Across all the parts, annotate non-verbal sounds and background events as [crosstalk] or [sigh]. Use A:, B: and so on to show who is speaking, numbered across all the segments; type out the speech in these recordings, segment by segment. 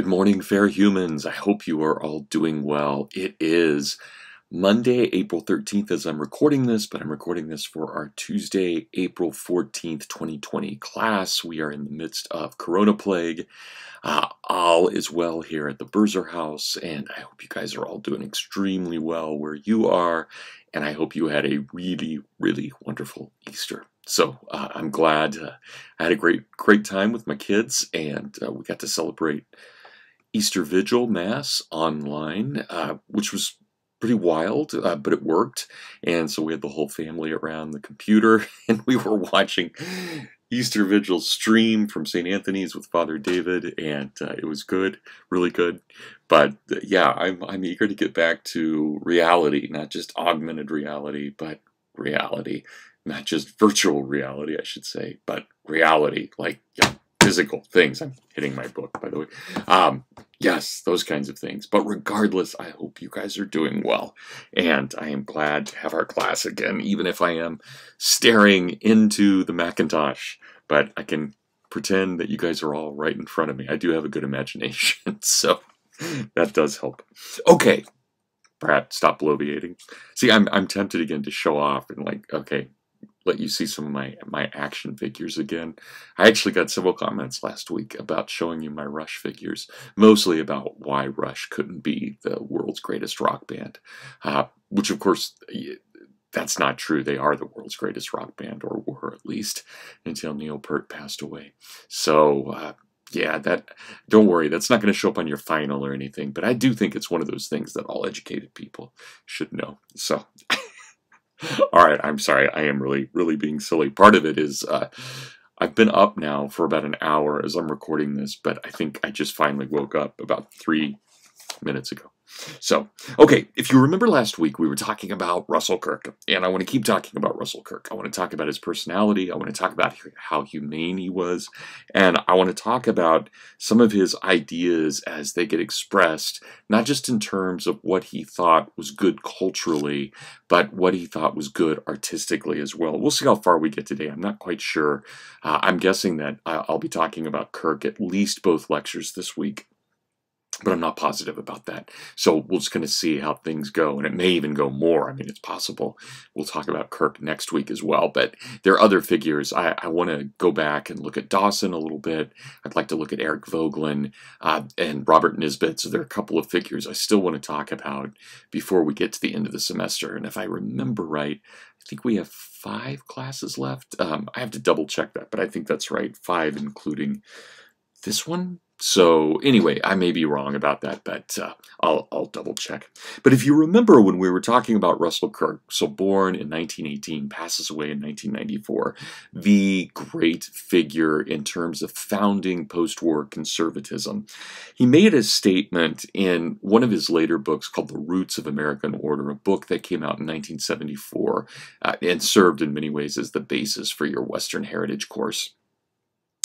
A: Good morning, fair humans. I hope you are all doing well. It is Monday, April 13th, as I'm recording this, but I'm recording this for our Tuesday, April 14th, 2020 class. We are in the midst of Corona Plague. Uh, all is well here at the Birzer House, and I hope you guys are all doing extremely well where you are, and I hope you had a really, really wonderful Easter. So uh, I'm glad uh, I had a great, great time with my kids, and uh, we got to celebrate Easter Vigil Mass online, uh, which was pretty wild, uh, but it worked. And so we had the whole family around the computer, [laughs] and we were watching Easter Vigil stream from St. Anthony's with Father David, and uh, it was good, really good. But uh, yeah, I'm, I'm eager to get back to reality, not just augmented reality, but reality. Not just virtual reality, I should say, but reality, like, yeah, physical things. I'm hitting my book, by the way. Um, yes, those kinds of things. But regardless, I hope you guys are doing well. And I am glad to have our class again, even if I am staring into the Macintosh. But I can pretend that you guys are all right in front of me. I do have a good imagination, [laughs] so that does help. Okay, Brad, stop bloviating. See, I'm I'm tempted again to show off and like, okay, let you see some of my my action figures again. I actually got several comments last week about showing you my Rush figures, mostly about why Rush couldn't be the world's greatest rock band, uh, which of course that's not true. They are the world's greatest rock band, or were at least until Neil Peart passed away. So. Uh, yeah, that don't worry, that's not going to show up on your final or anything, but I do think it's one of those things that all educated people should know. So [laughs] [laughs] All right, I'm sorry. I am really, really being silly. Part of it is uh, I've been up now for about an hour as I'm recording this, but I think I just finally woke up about three minutes ago. So, okay, if you remember last week, we were talking about Russell Kirk, and I want to keep talking about Russell Kirk. I want to talk about his personality. I want to talk about how humane he was, and I want to talk about some of his ideas as they get expressed, not just in terms of what he thought was good culturally, but what he thought was good artistically as well. We'll see how far we get today. I'm not quite sure. Uh, I'm guessing that I'll be talking about Kirk at least both lectures this week but I'm not positive about that. So we're just going to see how things go, and it may even go more. I mean, it's possible. We'll talk about Kirk next week as well, but there are other figures. I, I want to go back and look at Dawson a little bit. I'd like to look at Eric Voegelin uh, and Robert Nisbet. So there are a couple of figures I still want to talk about before we get to the end of the semester. And if I remember right, I think we have five classes left. Um, I have to double check that, but I think that's right. Five, including this one so anyway, I may be wrong about that, but uh, I'll, I'll double check. But if you remember when we were talking about Russell Kirk, so born in 1918, passes away in 1994, the great figure in terms of founding post-war conservatism, he made a statement in one of his later books called The Roots of American Order, a book that came out in 1974 uh, and served in many ways as the basis for your Western Heritage course.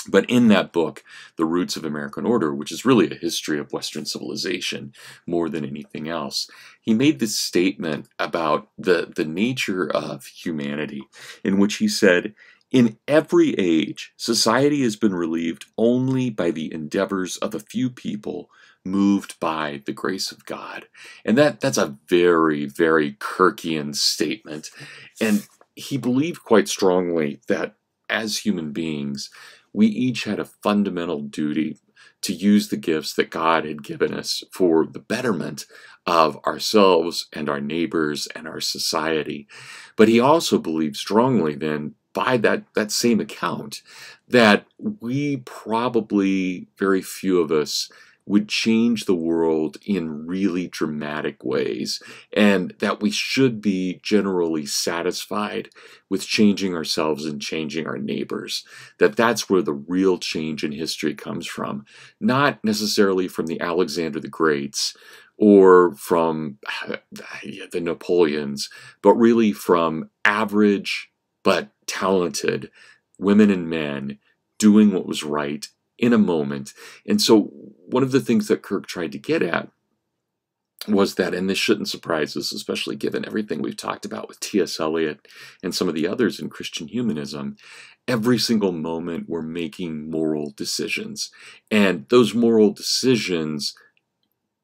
A: But in that book, The Roots of American Order, which is really a history of Western civilization more than anything else, he made this statement about the, the nature of humanity, in which he said, In every age, society has been relieved only by the endeavors of a few people moved by the grace of God. And that, that's a very, very Kirkian statement. And he believed quite strongly that as human beings, we each had a fundamental duty to use the gifts that God had given us for the betterment of ourselves and our neighbors and our society. But he also believed strongly then by that, that same account that we probably, very few of us, would change the world in really dramatic ways, and that we should be generally satisfied with changing ourselves and changing our neighbors. That that's where the real change in history comes from, not necessarily from the Alexander the Greats or from [sighs] the Napoleons, but really from average but talented women and men doing what was right in a moment. And so, one of the things that Kirk tried to get at was that, and this shouldn't surprise us, especially given everything we've talked about with T.S. Eliot and some of the others in Christian humanism, every single moment we're making moral decisions. And those moral decisions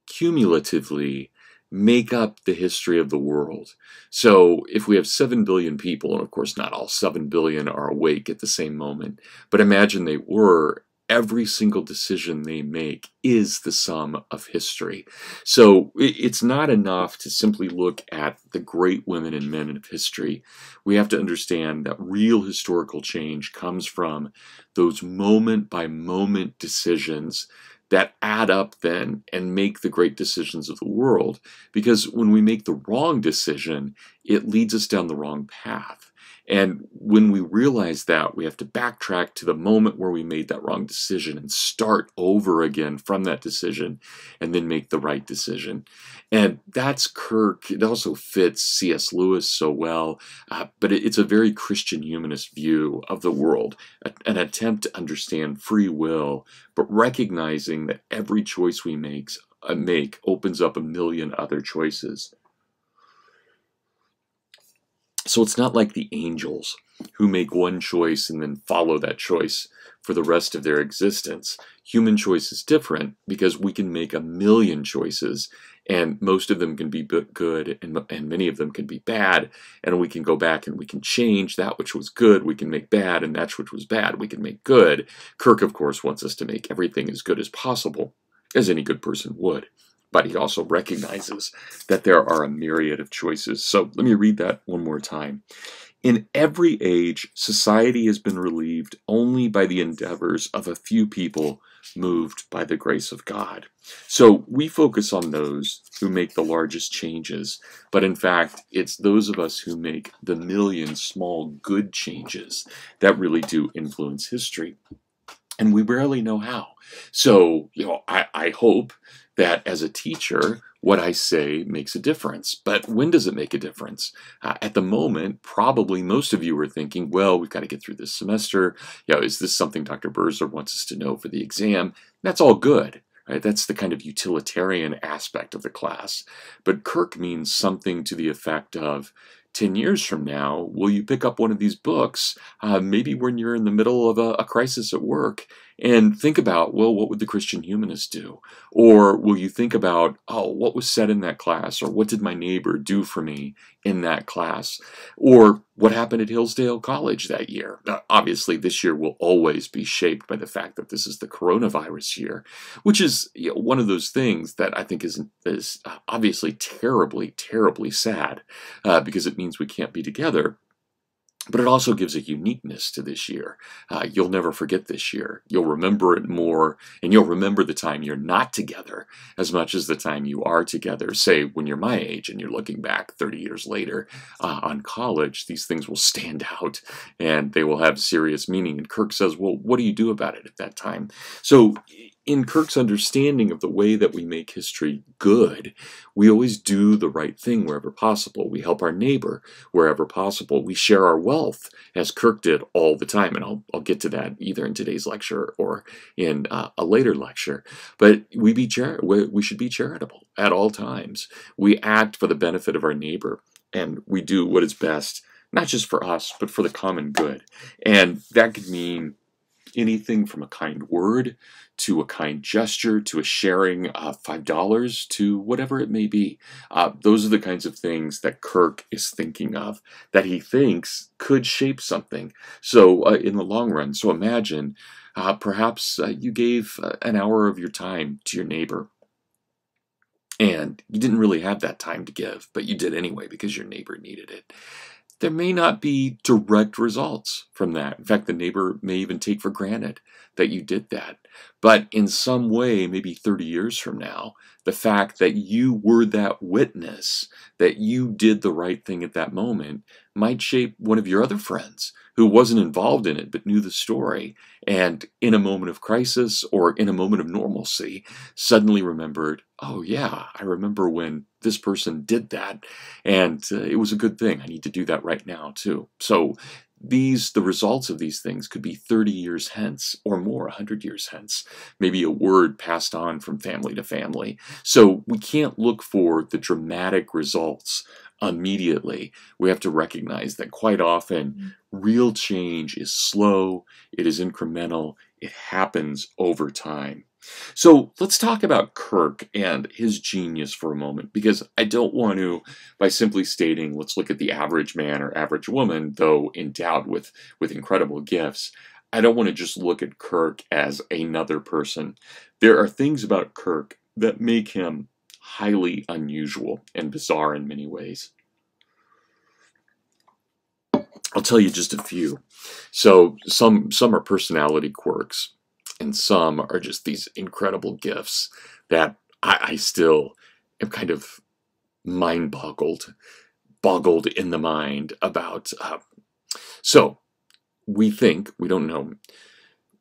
A: cumulatively make up the history of the world. So if we have 7 billion people, and of course not all 7 billion are awake at the same moment, but imagine they were, every single decision they make is the sum of history. So it's not enough to simply look at the great women and men of history. We have to understand that real historical change comes from those moment by moment decisions that add up then and make the great decisions of the world. Because when we make the wrong decision, it leads us down the wrong path. And when we realize that, we have to backtrack to the moment where we made that wrong decision and start over again from that decision and then make the right decision. And that's Kirk. It also fits C.S. Lewis so well, uh, but it's a very Christian humanist view of the world, an attempt to understand free will, but recognizing that every choice we makes, uh, make opens up a million other choices. So it's not like the angels who make one choice and then follow that choice for the rest of their existence. Human choice is different because we can make a million choices and most of them can be good and, and many of them can be bad. And we can go back and we can change that which was good. We can make bad and that which was bad. We can make good. Kirk of course wants us to make everything as good as possible as any good person would but he also recognizes that there are a myriad of choices. So let me read that one more time. In every age, society has been relieved only by the endeavors of a few people moved by the grace of God. So we focus on those who make the largest changes, but in fact, it's those of us who make the million small good changes that really do influence history. And we barely know how. So, you know, I, I hope that as a teacher, what I say makes a difference. But when does it make a difference? Uh, at the moment, probably most of you are thinking, well, we've got to get through this semester. You know, is this something Dr. Birzer wants us to know for the exam? That's all good. Right? That's the kind of utilitarian aspect of the class. But Kirk means something to the effect of 10 years from now, will you pick up one of these books, uh, maybe when you're in the middle of a, a, crisis at work, and think about, well, what would the Christian humanist do? Or will you think about, oh, what was said in that class? Or what did my neighbor do for me in that class? Or what happened at Hillsdale College that year? Now, obviously, this year will always be shaped by the fact that this is the coronavirus year, which is you know, one of those things that I think is, is obviously terribly, terribly sad uh, because it means we can't be together. But it also gives a uniqueness to this year. Uh, you'll never forget this year. You'll remember it more, and you'll remember the time you're not together as much as the time you are together. Say, when you're my age and you're looking back 30 years later uh, on college, these things will stand [laughs] out and they will have serious meaning. And Kirk says, Well, what do you do about it at that time? So in Kirk's understanding of the way that we make history good, we always do the right thing wherever possible. We help our neighbor wherever possible. We share our wealth, as Kirk did all the time. And I'll, I'll get to that either in today's lecture or in uh, a later lecture. But we, be we should be charitable at all times. We act for the benefit of our neighbor, and we do what is best, not just for us, but for the common good. And that could mean anything from a kind word to a kind gesture to a sharing of $5 to whatever it may be. Uh, those are the kinds of things that Kirk is thinking of that he thinks could shape something. So, uh, in the long run, so imagine uh, perhaps uh, you gave uh, an hour of your time to your neighbor. And you didn't really have that time to give, but you did anyway because your neighbor needed it there may not be direct results from that. In fact, the neighbor may even take for granted that you did that. But in some way, maybe 30 years from now, the fact that you were that witness, that you did the right thing at that moment, might shape one of your other friends who wasn't involved in it but knew the story and in a moment of crisis or in a moment of normalcy suddenly remembered oh yeah i remember when this person did that and uh, it was a good thing. I need to do that right now too. So these the results of these things could be 30 years hence or more 100 years hence maybe a word passed on from family to family. So we can't look for the dramatic results immediately we have to recognize that quite often mm-hmm. real change is slow it is incremental it happens over time so let's talk about Kirk and his genius for a moment, because I don't want to, by simply stating, let's look at the average man or average woman, though endowed with, with incredible gifts, I don't want to just look at Kirk as another person. There are things about Kirk that make him highly unusual and bizarre in many ways. I'll tell you just a few. So some some are personality quirks and some are just these incredible gifts that I, I still am kind of mind boggled, boggled in the mind about. Uh, so we think, we don't know,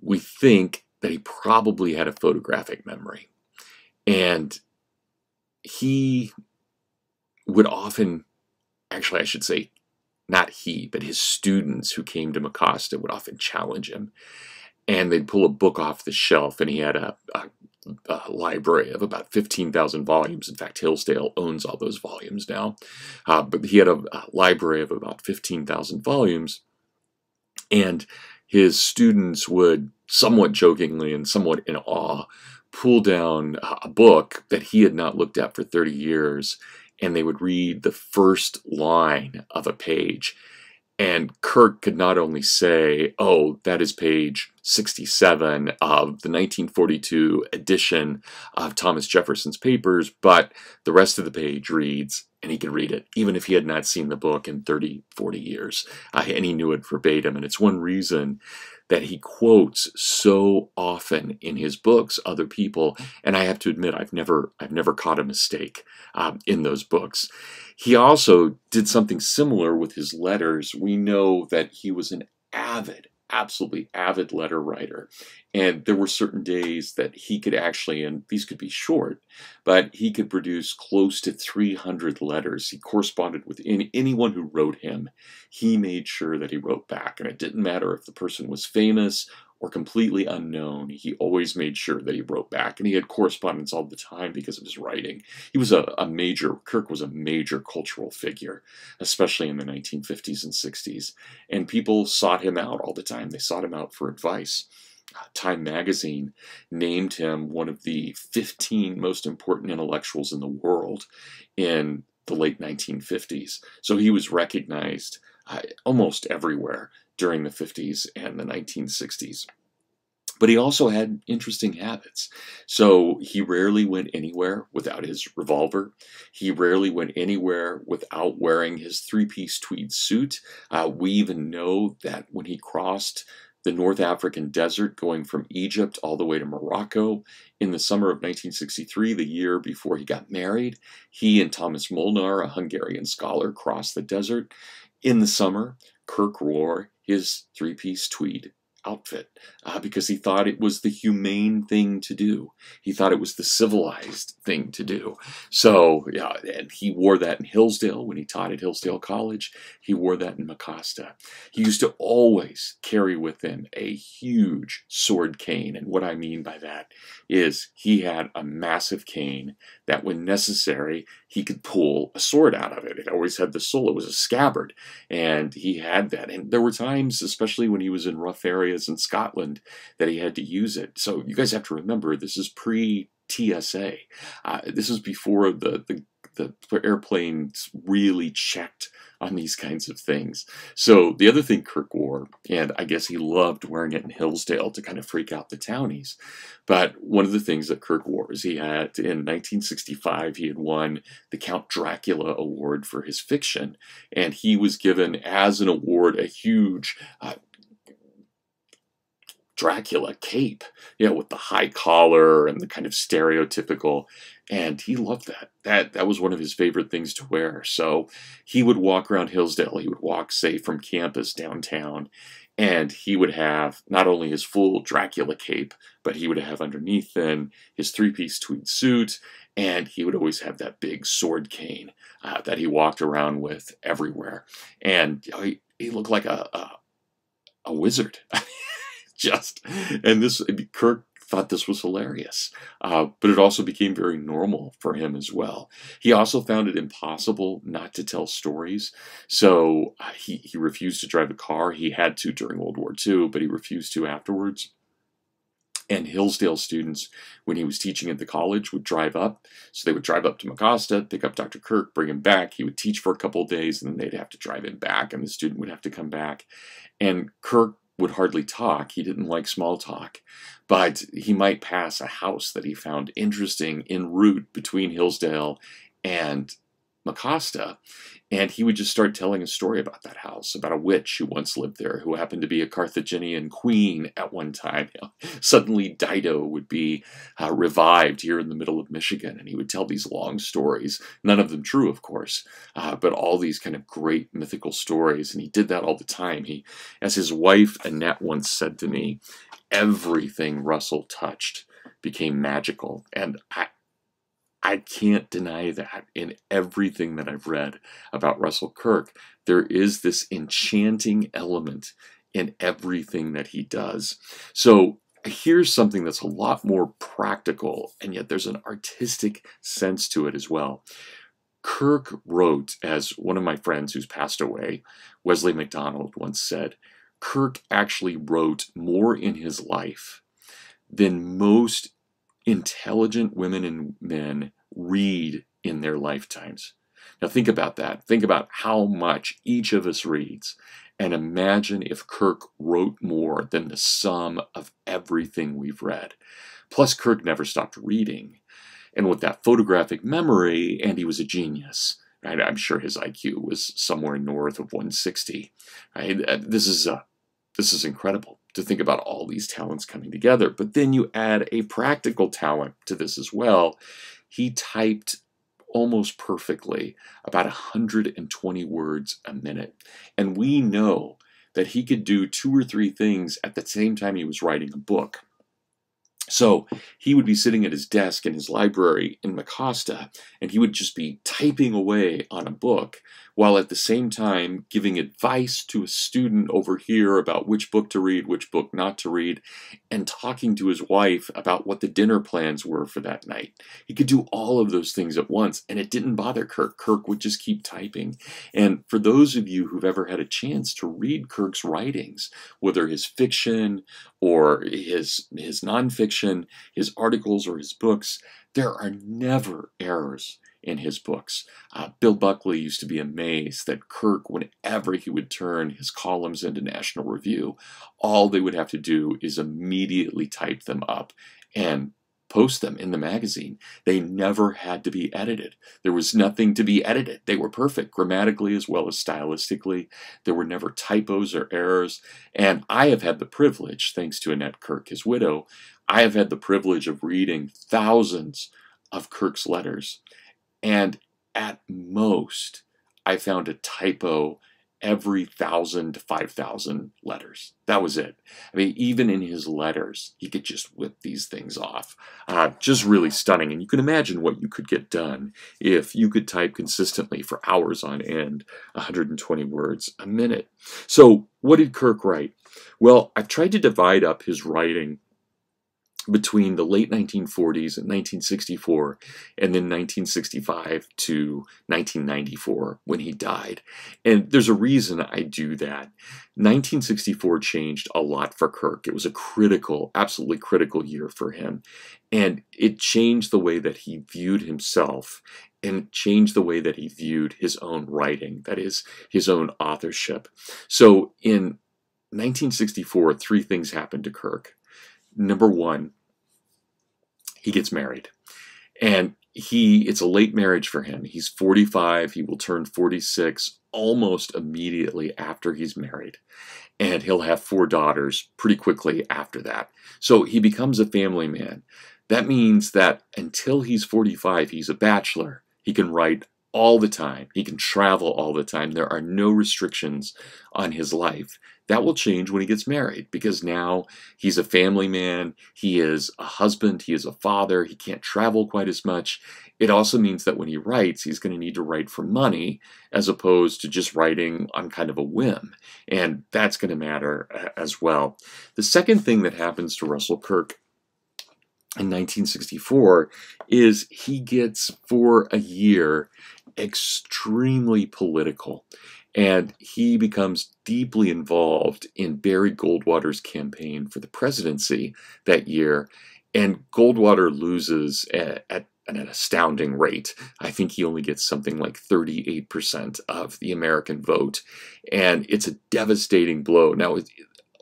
A: we think that he probably had a photographic memory. And he would often, actually, I should say, not he, but his students who came to Mecosta would often challenge him and they'd pull a book off the shelf, and he had a, a, a library of about 15,000 volumes. In fact, Hillsdale owns all those volumes now. Uh, but he had a, a library of about 15,000 volumes, and his students would somewhat jokingly and somewhat in awe pull down a book that he had not looked at for 30 years and they would read the first line of a page and Kirk could not only say, oh, that is page 67 of the 1942 edition of Thomas Jefferson's papers, but the rest of the page reads, and he could read it, even if he had not seen the book in 30, 40 years. Uh, and he knew it verbatim. And it's one reason that he quotes so often in his books other people and i have to admit i've never i've never caught a mistake um, in those books. He also did something similar with his letters. We know that he was an avid absolutely avid letter writer. And there were certain days that he could actually, and these could be short, but he could produce close to 300 letters. He corresponded with any, anyone who wrote him. He made sure that he wrote back. And it didn't matter if the person was famous or completely unknown, he always made sure that he wrote back. And he had correspondence all the time because of his writing. He was a, a major, Kirk was a major cultural figure, especially in the 1950s and 60s. And people sought him out all the time. They sought him out for advice. Uh, time magazine named him one of the 15 most important intellectuals in the world in the late 1950s. So he was recognized uh, almost everywhere during the 50s and the 1960s. But he also had interesting habits. So he rarely went anywhere without his revolver. He rarely went anywhere without wearing his three piece tweed suit. Uh, we even know that when he crossed the North African desert, going from Egypt all the way to Morocco in the summer of 1963, the year before he got married, he and Thomas Molnar, a Hungarian scholar, crossed the desert. In the summer, Kirk wore his three piece tweed outfit uh, because he thought it was the humane thing to do. He thought it was the civilized thing to do. So, yeah, and he wore that in Hillsdale when he taught at Hillsdale College. He wore that in Mecosta. He used to always carry with him a huge sword cane. And what I mean by that is he had a massive cane that, when necessary, he could pull a sword out of it. It always had the soul, it was a scabbard. And he had that. And there were times, especially when he was in rough areas in Scotland, that he had to use it. So you guys have to remember this is pre TSA. Uh, this is before the, the the airplanes really checked on these kinds of things. So the other thing Kirk wore, and I guess he loved wearing it in Hillsdale to kind of freak out the townies. But one of the things that Kirk wore is he had in 1965 he had won the Count Dracula Award for his fiction, and he was given as an award a huge uh, Dracula cape, you know, with the high collar and the kind of stereotypical. And he loved that. That that was one of his favorite things to wear. So he would walk around Hillsdale. He would walk, say, from campus downtown, and he would have not only his full Dracula cape, but he would have underneath then his three-piece tweed suit, and he would always have that big sword cane uh, that he walked around with everywhere. And you know, he, he looked like a, a a wizard. [laughs] Just, and this, Kirk thought this was hilarious. Uh, but it also became very normal for him as well. He also found it impossible not to tell stories. So uh, he, he refused to drive a car. He had to during World War II, but he refused to afterwards. And Hillsdale students, when he was teaching at the college, would drive up. So they would drive up to Mecosta, pick up Dr. Kirk, bring him back. He would teach for a couple of days, and then they'd have to drive him back, and the student would have to come back. And Kirk would hardly talk. He didn't like small talk, but he might pass a house that he found interesting en route between Hillsdale and Mecosta, and he would just start telling a story about that house, about a witch who once lived there, who happened to be a Carthaginian queen at one time. [laughs] Suddenly, Dido would be uh, revived here in the middle of Michigan, and he would tell these long stories. None of them true, of course, uh, but all these kind of great mythical stories. And he did that all the time. He, as his wife Annette once said to me, everything Russell touched became magical. And I, I can't deny that in everything that I've read about Russell Kirk, there is this enchanting element in everything that he does. So here's something that's a lot more practical, and yet there's an artistic sense to it as well. Kirk wrote, as one of my friends who's passed away, Wesley McDonald, once said, Kirk actually wrote more in his life than most intelligent women and men read in their lifetimes. Now, think about that. Think about how much each of us reads. And imagine if Kirk wrote more than the sum of everything we've read. Plus, Kirk never stopped reading. And with that photographic memory, and he was a genius. Right? I'm sure his IQ was somewhere north of 160. Right? Uh, this is a, this is incredible to think about all these talents coming together. But then you add a practical talent to this as well. He typed almost perfectly about 120 words a minute. And we know that he could do two or three things at the same time he was writing a book. So he would be sitting at his desk in his library in Mecosta, and he would just be typing away on a book while at the same time giving advice to a student over here about which book to read, which book not to read, and talking to his wife about what the dinner plans were for that night. He could do all of those things at once, and it didn't bother Kirk. Kirk would just keep typing. And for those of you who've ever had a chance to read Kirk's writings, whether his fiction or his, his nonfiction, his articles or his books, there are never errors in his books. Uh, Bill Buckley used to be amazed that Kirk, whenever he would turn his columns into National Review, all they would have to do is immediately type them up and post them in the magazine. They never had to be edited. There was nothing to be edited. They were perfect grammatically as well as stylistically. There were never typos or errors. And I have had the privilege, thanks to Annette Kirk, his widow, I have had the privilege of reading thousands of Kirk's letters. And at most, I found a typo every thousand to five thousand letters. That was it. I mean, even in his letters, he could just whip these things off. Uh, just really stunning. And you can imagine what you could get done if you could type consistently for hours on end, 120 words a minute. So, what did Kirk write? Well, I've tried to divide up his writing between the late 1940s and 1964 and then 1965 to 1994 when he died. And there's a reason I do that. 1964 changed a lot for Kirk. It was a critical, absolutely critical year for him. And it changed the way that he viewed himself and changed the way that he viewed his own writing, that is, his own authorship. So in 1964, three things happened to Kirk. Number one, he gets married. And he it's a late marriage for him. He's 45, he will turn 46 almost immediately after he's married. And he'll have four daughters pretty quickly after that. So he becomes a family man. That means that until he's 45, he's a bachelor. He can write all the time. He can travel all the time. There are no restrictions on his life. That will change when he gets married because now he's a family man. He is a husband. He is a father. He can't travel quite as much. It also means that when he writes, he's going to need to write for money as opposed to just writing on kind of a whim. And that's going to matter uh, as well. The second thing that happens to Russell Kirk in 1964 is he gets for a year extremely political. And he becomes deeply involved in Barry Goldwater's campaign for the presidency that year. And Goldwater loses at, at an astounding rate. I think he only gets something like 38% of the American vote. And it's a devastating blow. Now,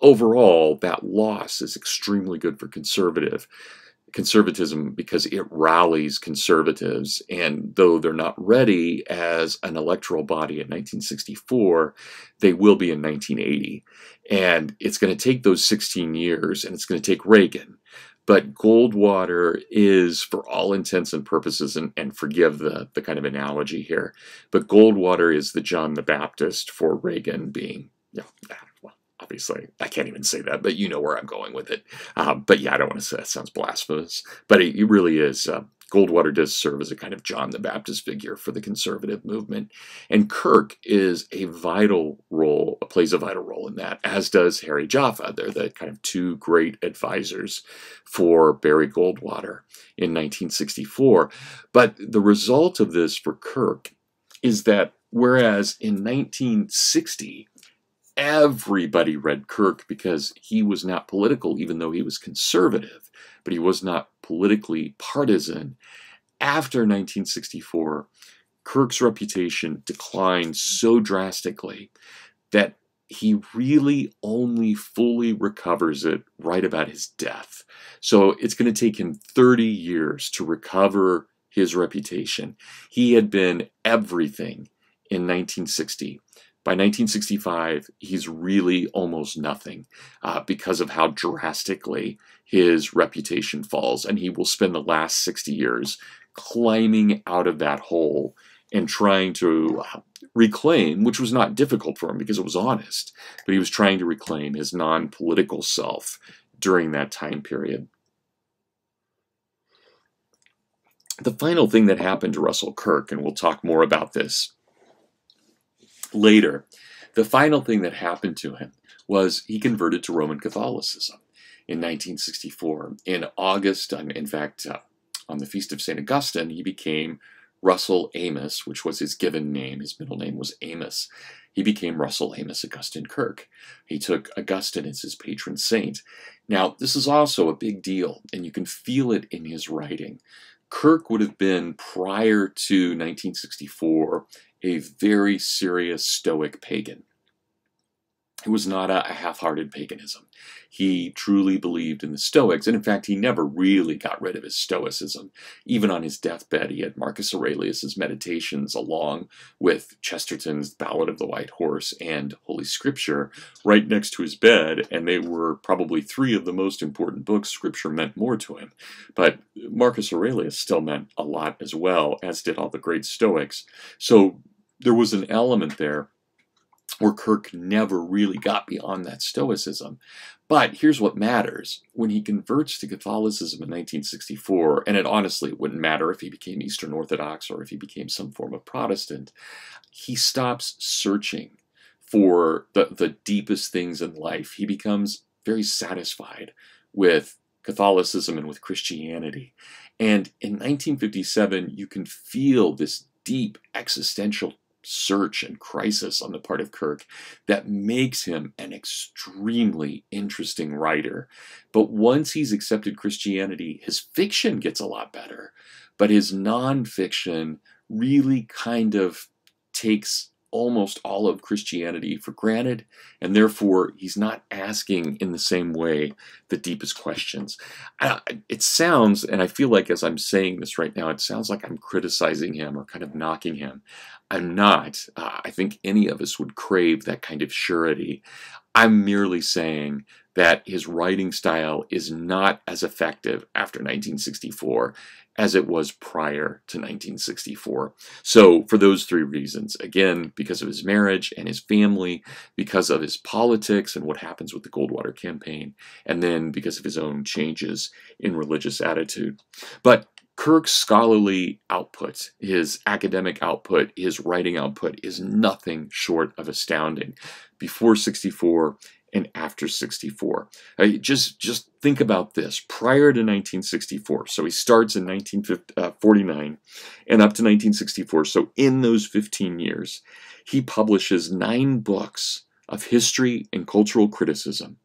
A: overall, that loss is extremely good for conservative conservatism because it rallies conservatives. And though they're not ready as an electoral body in 1964, they will be in 1980. And it's going to take those 16 years and it's going to take Reagan. But Goldwater is, for all intents and purposes, and, and forgive the, the kind of analogy here, but Goldwater is the John the Baptist for Reagan being, well, obviously i can't even say that but you know where i'm going with it. Uh, but yeah i don't want to say that sounds blasphemous but it, it really is uh, goldwater does serve as a kind of john the baptist figure for the conservative movement and kirk is a vital role plays a vital role in that as does harry jaffa. They're the kind of two great advisors for barry goldwater in 1964 but the result of this for kirk is that whereas in 1960 everybody read Kirk because he was not political, even though he was conservative, but he was not politically partisan. After 1964, Kirk's reputation declined so drastically that he really only fully recovers it right about his death. So it's going to take him 30 years to recover his reputation. He had been everything in 1960 by 1965, he's really almost nothing uh, because of how drastically his reputation falls. And he will spend the last 60 years climbing out of that hole and trying to uh, reclaim, which was not difficult for him because it was honest, but he was trying to reclaim his non political self during that time period. The final thing that happened to Russell Kirk, and we'll talk more about this later, the final thing that happened to him was he converted to Roman Catholicism in 1964. In August, in fact, uh, on the Feast of St. Augustine, he became Russell Amos, which was his given name. His middle name was Amos. He became Russell Amos Augustine Kirk. He took Augustine as his patron saint. Now, this is also a big deal, and you can feel it in his writing. Kirk would have been, prior to 1964, a very serious Stoic pagan. It was not a, a half hearted paganism. He truly believed in the Stoics, and in fact, he never really got rid of his Stoicism. Even on his deathbed, he had Marcus Aurelius's Meditations along with Chesterton's Ballad of the White Horse and Holy Scripture right next to his bed, and they were probably three of the most important books. Scripture meant more to him. But Marcus Aurelius still meant a lot as well, as did all the great Stoics. So there was an element there where Kirk never really got beyond that Stoicism. But here's what matters. When he converts to Catholicism in 1964, and it honestly wouldn't matter if he became Eastern Orthodox or if he became some form of Protestant, he stops searching for the, the deepest things in life. He becomes very satisfied with Catholicism and with Christianity. And in 1957, you can feel this deep existential search and crisis on the part of Kirk that makes him an extremely interesting writer. But once he's accepted Christianity, his fiction gets a lot better, but his nonfiction really kind of takes almost all of Christianity for granted, and therefore he's not asking in the same way the deepest questions. it sounds, and I feel like as I'm saying this right now, it sounds like I'm criticizing him or kind of knocking him. I'm not. Uh, I think any of us would crave that kind of surety. I'm merely saying that his writing style is not as effective after 1964 as it was prior to 1964. So, for those three reasons, again, because of his marriage and his family, because of his politics and what happens with the Goldwater campaign, and then because of his own changes in religious attitude. But Kirk's scholarly output, his academic output, his writing output is nothing short of astounding. Before 64 and after 64. Uh, just, just think about this. Prior to 1964, so he starts in 1949 uh, and up to 1964, so in those 15 years, he publishes nine books of history and cultural criticism.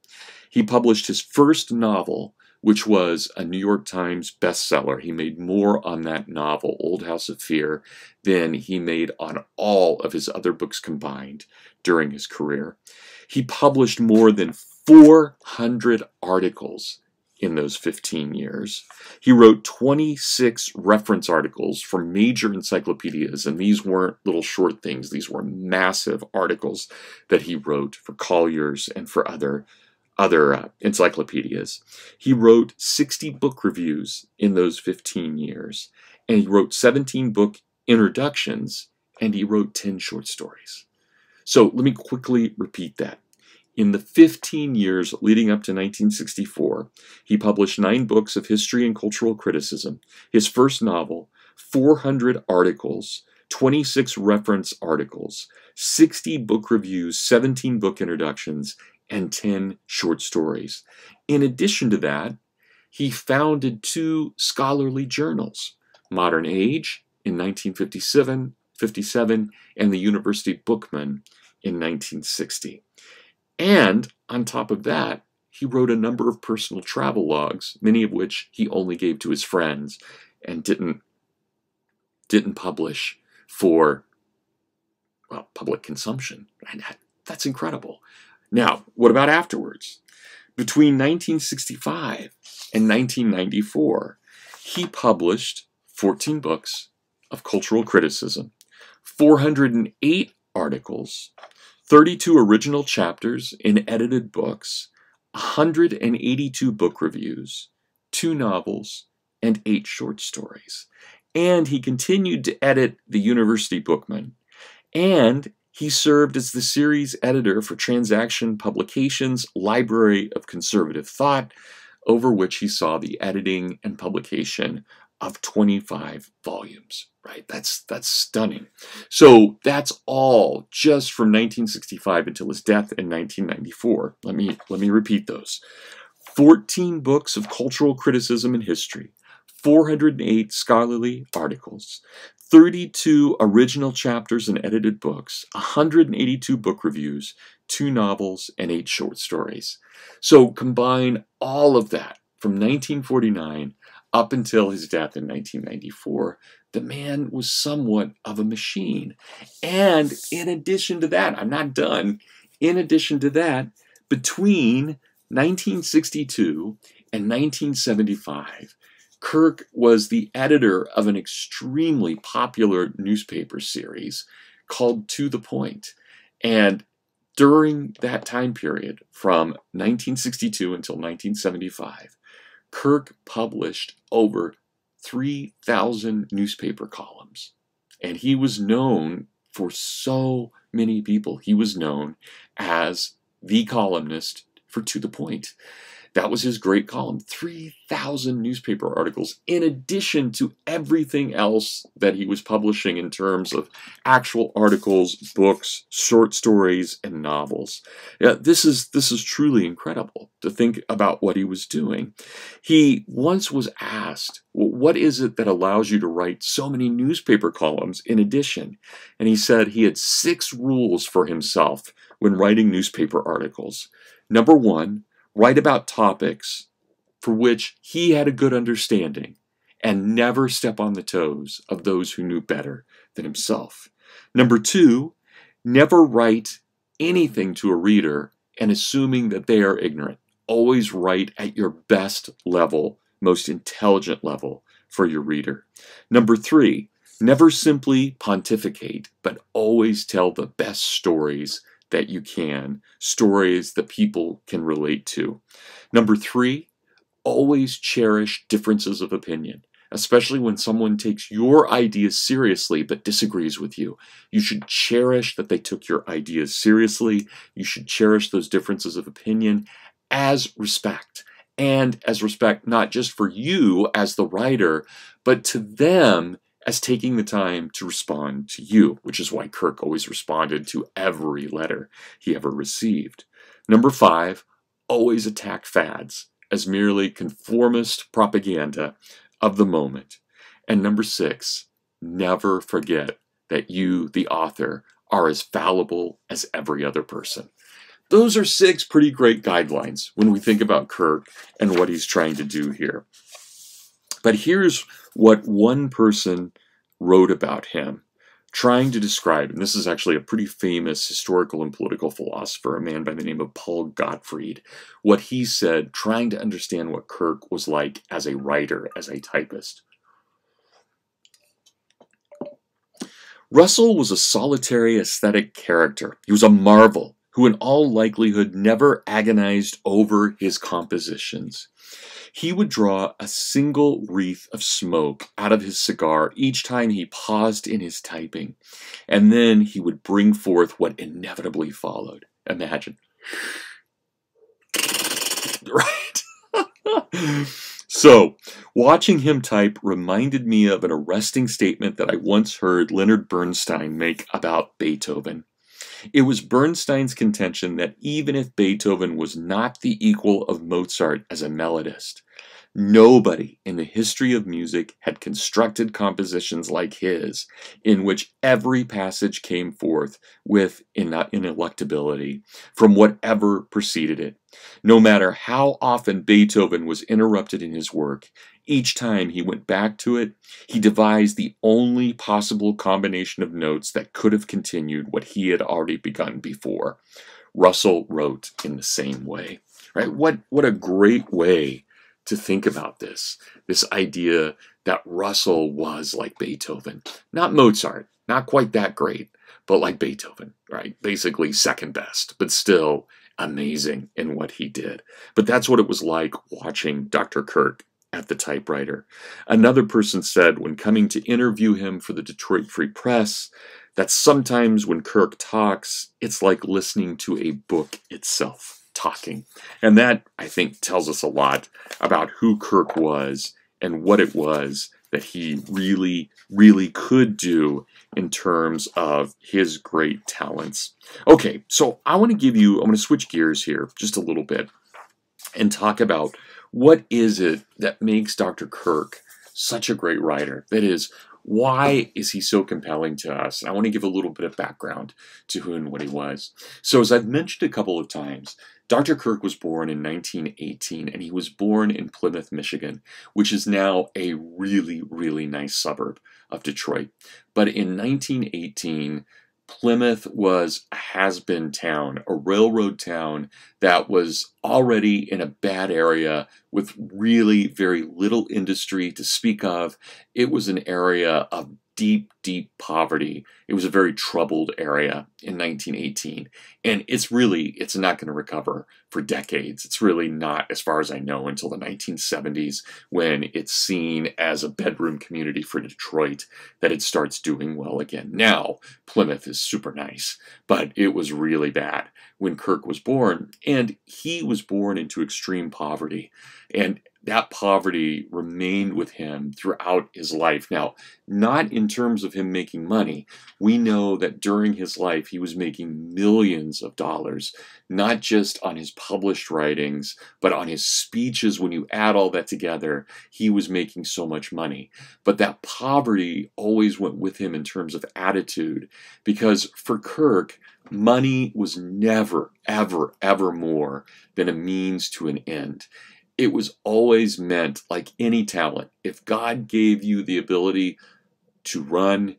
A: He published his first novel, which was a New York Times bestseller. He made more on that novel, Old House of Fear, than he made on all of his other books combined during his career. He published more than 400 articles in those 15 years. He wrote 26 reference articles for major encyclopedias, and these weren't little short things, these were massive articles that he wrote for Collier's and for other other uh, encyclopedias. He wrote 60 book reviews in those 15 years, and he wrote 17 book introductions, and he wrote 10 short stories. So let me quickly repeat that. In the 15 years leading up to 1964, he published nine books of history and cultural criticism, his first novel, 400 articles, 26 reference articles, 60 book reviews, 17 book introductions, and 10 short stories. In addition to that, he founded two scholarly journals, Modern Age in 1957 57, and the University Bookman in 1960. And on top of that, he wrote a number of personal travel logs, many of which he only gave to his friends and didn't didn't publish for well, public consumption. And that, that's incredible. Now, what about afterwards? Between 1965 and 1994, he published 14 books of cultural criticism, 408 articles, 32 original chapters in edited books, 182 book reviews, two novels, and eight short stories. And he continued to edit the University Bookman. And he served as the series editor for Transaction Publications' Library of Conservative Thought, over which he saw the editing and publication of 25 volumes right? That's that's stunning. So that's all just from 1965 until his death in 1994 let me let me repeat those. 14 books of cultural criticism and history 408 scholarly articles 32 original chapters and edited books, 182 book reviews, two novels, and eight short stories. So combine all of that from 1949 up until his death in 1994. The man was somewhat of a machine. And in addition to that, I'm not done. In addition to that, between 1962 and 1975, Kirk was the editor of an extremely popular newspaper series called To the Point. And during that time period, from 1962 until 1975, Kirk published over 3,000 newspaper columns. And he was known for so many people. He was known as the columnist for To the Point. That was his great column 3,000 newspaper articles, in addition to everything else that he was publishing in terms of actual articles, books, short stories, and novels. Yeah, this, is, this is truly incredible to think about what he was doing. He once was asked, well, What is it that allows you to write so many newspaper columns in addition? And he said he had six rules for himself when writing newspaper articles. Number one, write about topics for which he had a good understanding and never step on the toes of those who knew better than himself. Number two, never write anything to a reader and assuming that they are ignorant. Always write at your best level, most intelligent level for your reader. Number three, never simply pontificate, but always tell the best stories that you can, stories that people can relate to. Number three, always cherish differences of opinion especially when someone takes your ideas seriously but disagrees with you. You should cherish that they took your ideas seriously. You should cherish those differences of opinion as respect. And as respect, not just for you as the writer, but to them as taking the time to respond to you, which is why Kirk always responded to every letter he ever received. Number five, always attack fads as merely conformist propaganda of the moment. And number six, never forget that you, the author, are as fallible as every other person. Those are six pretty great guidelines when we think about Kirk and what he's trying to do here. But here's what one person wrote about him, trying to describe, and this is actually a pretty famous historical and political philosopher, a man by the name of Paul Gottfried, what he said, trying to understand what Kirk was like as a writer, as a typist. Russell was a solitary aesthetic character. He was a marvel who, in all likelihood, never agonized over his compositions he would draw a single wreath of smoke out of his cigar each time he paused in his typing, and then he would bring forth what inevitably followed. Imagine. [laughs] Right? [laughs] so, watching him type reminded me of an arresting statement that I once heard Leonard Bernstein make about Beethoven. It was Bernstein's contention that even if Beethoven was not the equal of Mozart as a melodist, nobody in the history of music had constructed compositions like his, in which every passage came forth with ineluctability from whatever preceded it. No matter how often Beethoven was interrupted in his work, each time he went back to it, he devised the only possible combination of notes that could have continued what he had already begun before. Russell wrote in the same way. Right? What what a great way to think about this. This idea that Russell was like Beethoven. Not Mozart, not quite that great, but like Beethoven, right? Basically second best, but still amazing in what he did. But that's what it was like watching Dr. Kirk at the typewriter. Another person said when coming to interview him for the Detroit Free Press that sometimes when Kirk talks, it's like listening to a book itself talking. And that, I think, tells us a lot about who Kirk was and what it was that he really, really could do in terms of his great talents. Okay, so I want to give you, I'm going to switch gears here just a little bit and talk about what is it that makes Dr. Kirk such a great writer? That is, why is he so compelling to us? And I want to give a little bit of background to who and what he was. So, as I've mentioned a couple of times, Dr. Kirk was born in 1918 and he was born in Plymouth, Michigan, which is now a really, really nice suburb of Detroit. But in 1918, Plymouth was a has been town, a railroad town that was already in a bad area with really very little industry to speak of. It was an area of deep, deep poverty. It was a very troubled area in 1918. And it's really, it's not going to recover for decades. It's really not, as far as I know, until the 1970s when it's seen as a bedroom community for Detroit that it starts doing well again. Now, Plymouth is super nice, but it was really bad when Kirk was born. And he was born into extreme poverty. And that poverty remained with him throughout his life. Now, not in terms of him making money. We know that during his life he was making millions of dollars, not just on his published writings, but on his speeches. When you add all that together, he was making so much money. But that poverty always went with him in terms of attitude, because for Kirk, money was never, ever, ever more than a means to an end it was always meant like any talent. If God gave you the ability to run,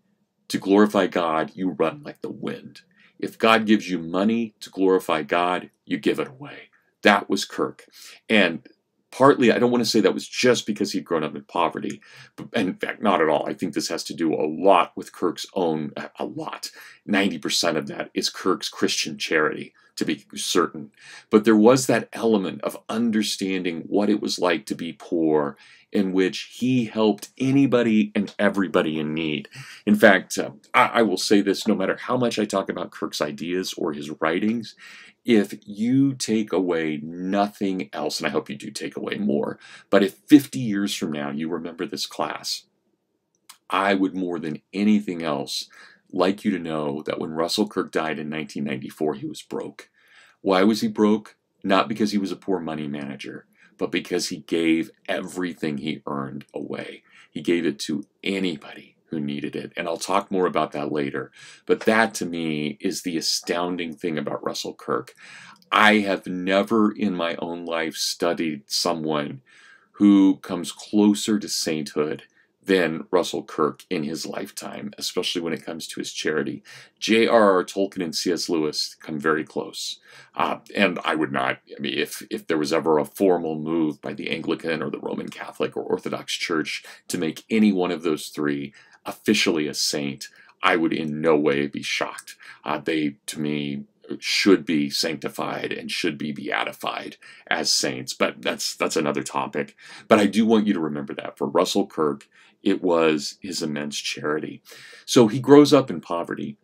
A: to glorify God, you run like the wind. If God gives you money to glorify God, you give it away. That was Kirk. And partly, I don't want to say that was just because he'd grown up in poverty, but in fact, not at all. I think this has to do a lot with Kirk's own, a lot. 90% of that is Kirk's Christian charity, to be certain. But there was that element of understanding what it was like to be poor, in which he helped anybody and everybody in need. In fact, uh, I, I will say this no matter how much I talk about Kirk's ideas or his writings, if you take away nothing else, and I hope you do take away more, but if 50 years from now you remember this class, I would more than anything else like you to know that when Russell Kirk died in 1994, he was broke. Why was he broke? Not because he was a poor money manager, but because he gave everything he earned away. He gave it to anybody who needed it. And I'll talk more about that later. But that to me is the astounding thing about Russell Kirk. I have never in my own life studied someone who comes closer to sainthood than Russell Kirk in his lifetime, especially when it comes to his charity. J.R.R. Tolkien and C.S. Lewis come very close. Uh, and I would not, I mean, if, if there was ever a formal move by the Anglican or the Roman Catholic or Orthodox Church to make any one of those three officially a saint, I would in no way be shocked. Uh, they, to me, should be sanctified and should be beatified as saints but that's that's another topic but i do want you to remember that for russell kirk it was his immense charity so he grows up in poverty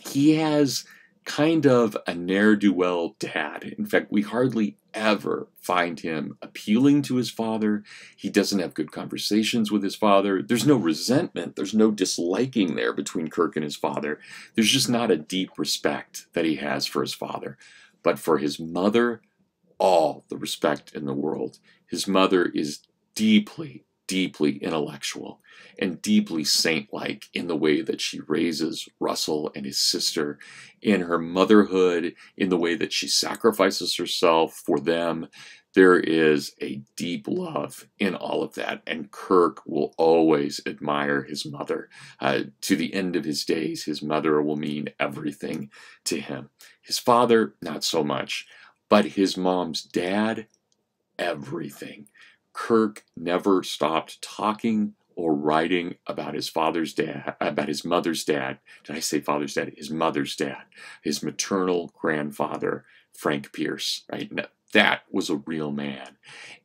A: he has kind of a ne'er do well dad. In fact, we hardly ever find him appealing to his father. He doesn't have good conversations with his father. There's no resentment, there's no disliking there between Kirk and his father. There's just not a deep respect that he has for his father. But for his mother, all the respect in the world. His mother is deeply, deeply intellectual and deeply saint like in the way that she raises Russell and his sister, in her motherhood, in the way that she sacrifices herself for them. There is a deep love in all of that, and Kirk will always admire his mother. Uh, to the end of his days, his mother will mean everything to him. His father, not so much, but his mom's dad, everything. Kirk never stopped talking or writing about his father's dad, about his mother's dad. Did I say father's dad? His mother's dad, his maternal grandfather, Frank Pierce, right? That was a real man.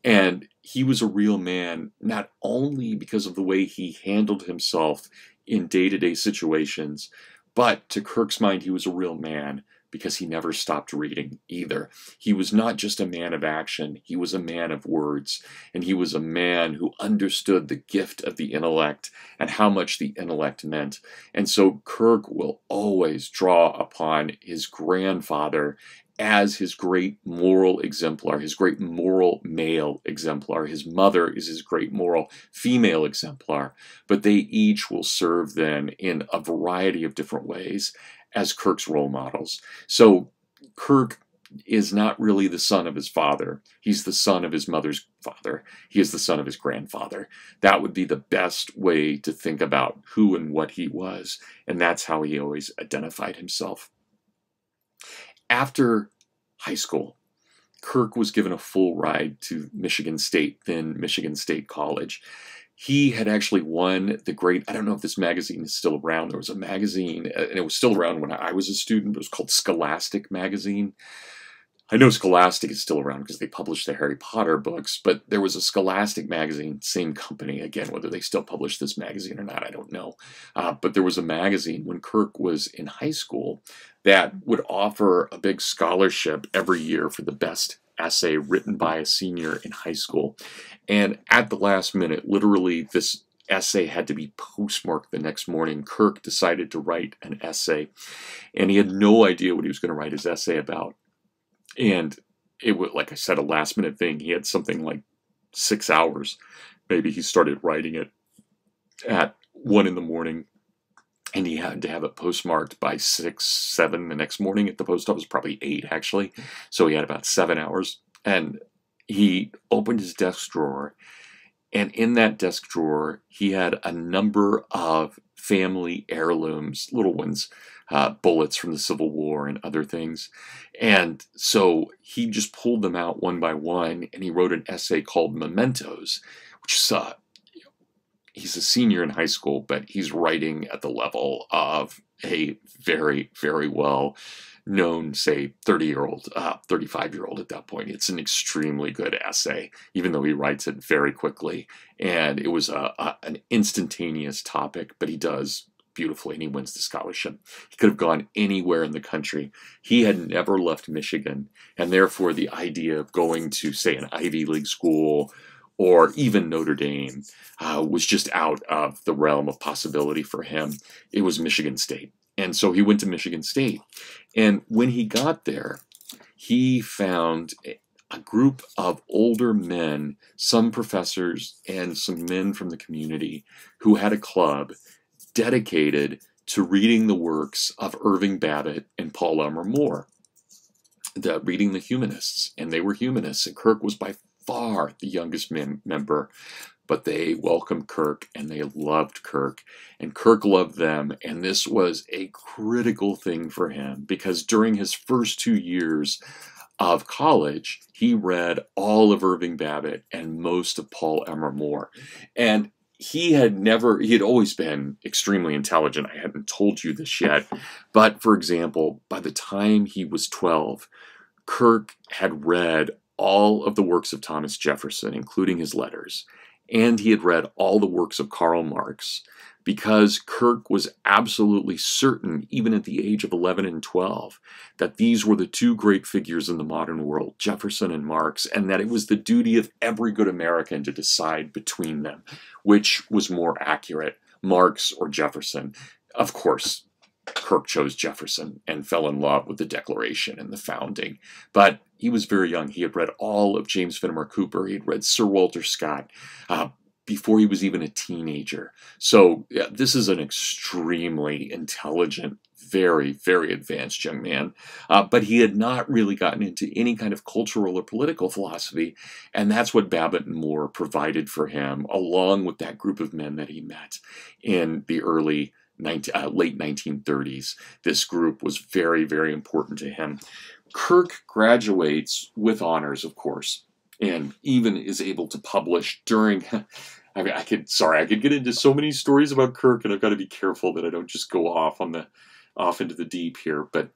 A: And he was a real man not only because of the way he handled himself in day to day situations, but to Kirk's mind, he was a real man because he never stopped reading either. He was not just a man of action, he was a man of words, and he was a man who understood the gift of the intellect and how much the intellect meant. And so Kirk will always draw upon his grandfather as his great moral exemplar, his great moral male exemplar. His mother is his great moral female exemplar, but they each will serve then in a variety of different ways as Kirk's role models. So Kirk is not really the son of his father. He's the son of his mother's father. He is the son of his grandfather. That would be the best way to think about who and what he was. And that's how he always identified himself. After high school, Kirk was given a full ride to Michigan State, then Michigan State College he had actually won the great i don't know if this magazine is still around there was a magazine uh, and it was still around when i was a student it was called scholastic magazine. I know scholastic is still around because they published the harry potter books but there was a scholastic magazine same company again whether they still publish this magazine or not i don't know. Uh, but there was a magazine when kirk was in high school that would offer a big scholarship every year for the best essay written by a senior in high school. And at the last minute, literally, this essay had to be postmarked the next morning. Kirk decided to write an essay, and he had no idea what he was going to write his essay about. And it was, like I said, a last minute thing. He had something like six hours. Maybe he started writing it at one in the morning and he had to have it postmarked by six, seven the next morning at the post office, probably eight actually. So he had about seven hours. And he opened his desk drawer, and in that desk drawer, he had a number of family heirlooms, little ones, uh, bullets from the Civil War and other things. And so he just pulled them out one by one and he wrote an essay called Mementos, which is uh, he's a senior in high school, but he's writing at the level of a very, very well known, say, 30 year old, uh, 35 year old at that point. It's an extremely good essay, even though he writes it very quickly. And it was a, a, an instantaneous topic, but he does beautifully and he wins the scholarship. He could have gone anywhere in the country. He had never left Michigan, and therefore the idea of going to, say, an Ivy League school or even Notre Dame uh, was just out of the realm of possibility for him. It was Michigan State. And so he went to Michigan State. And when he got there, he found a group of older men, some professors and some men from the community, who had a club dedicated to reading the works of Irving Babbitt and Paul Elmer More, the, reading the humanists. And they were humanists, and Kirk was by far the youngest mem- member but they welcomed Kirk and they loved Kirk, and Kirk loved them. And this was a critical thing for him because during his first two years of college, he read all of Irving Babbitt and most of Paul Elmer More. And he had never, he had always been extremely intelligent. I hadn't told you this yet. But for example, by the time he was 12, Kirk had read all of the works of Thomas Jefferson, including his letters and he had read all the works of Karl Marx because Kirk was absolutely certain, even at the age of 11 and 12, that these were the two great figures in the modern world, Jefferson and Marx, and that it was the duty of every good American to decide between them which was more accurate, Marx or Jefferson. Of course, Kirk chose Jefferson and fell in love with the Declaration and the founding. But he was very young. He had read all of James Fenimore Cooper. He had read Sir Walter Scott uh, before he was even a teenager. So yeah, this is an extremely intelligent, very, very advanced young man. Uh, but he had not really gotten into any kind of cultural or political philosophy. And that's what Babbitt and More provided for him, along with that group of men that he met in the early 19, uh, late 1930s. This group was very, very important to him. Kirk graduates with honors, of course, and even is able to publish during. [laughs] I mean, I could sorry, I could get into so many stories about Kirk, and I've got to be careful that I don't just go off on the off into the deep here. But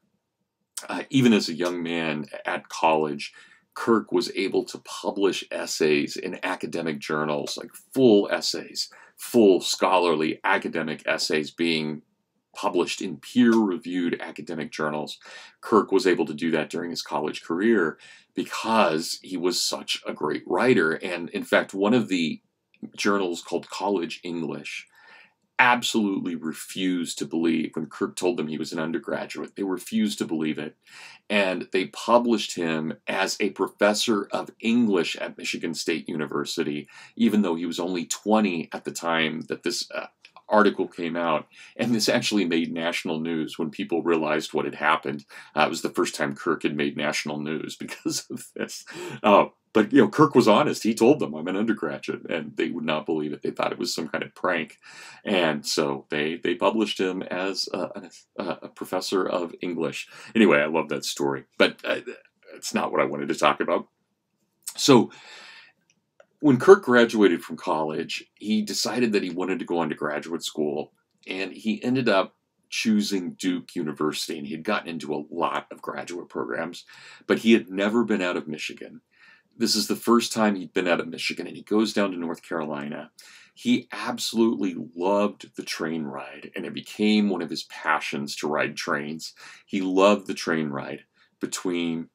A: uh, even as a young man at college, Kirk was able to publish essays in academic journals, like full essays, full scholarly academic essays being published in peer reviewed academic journals. Kirk was able to do that during his college career because he was such a great writer. And in fact, one of the journals called College English absolutely refused to believe when Kirk told them he was an undergraduate. They refused to believe it. And they published him as a professor of English at Michigan State University, even though he was only 20 at the time that this uh, article came out, and this actually made national news when people realized what had happened. Uh, it was the first time Kirk had made national news [laughs] because of this. Uh, but you know, Kirk was honest. He told them, "I'm an undergraduate," and they would not believe it. They thought it was some kind of prank, and so they they published him as a, a, a professor of English. Anyway, I love that story, but uh, it's not what I wanted to talk about. So when Kirk graduated from college, he decided that he wanted to go on to graduate school, and he ended up choosing Duke University. And he had gotten into a lot of graduate programs, but he had never been out of Michigan. This is the first time he'd been out of Michigan, and he goes down to North Carolina. He absolutely loved the train ride, and it became one of his passions to ride trains. He loved the train ride between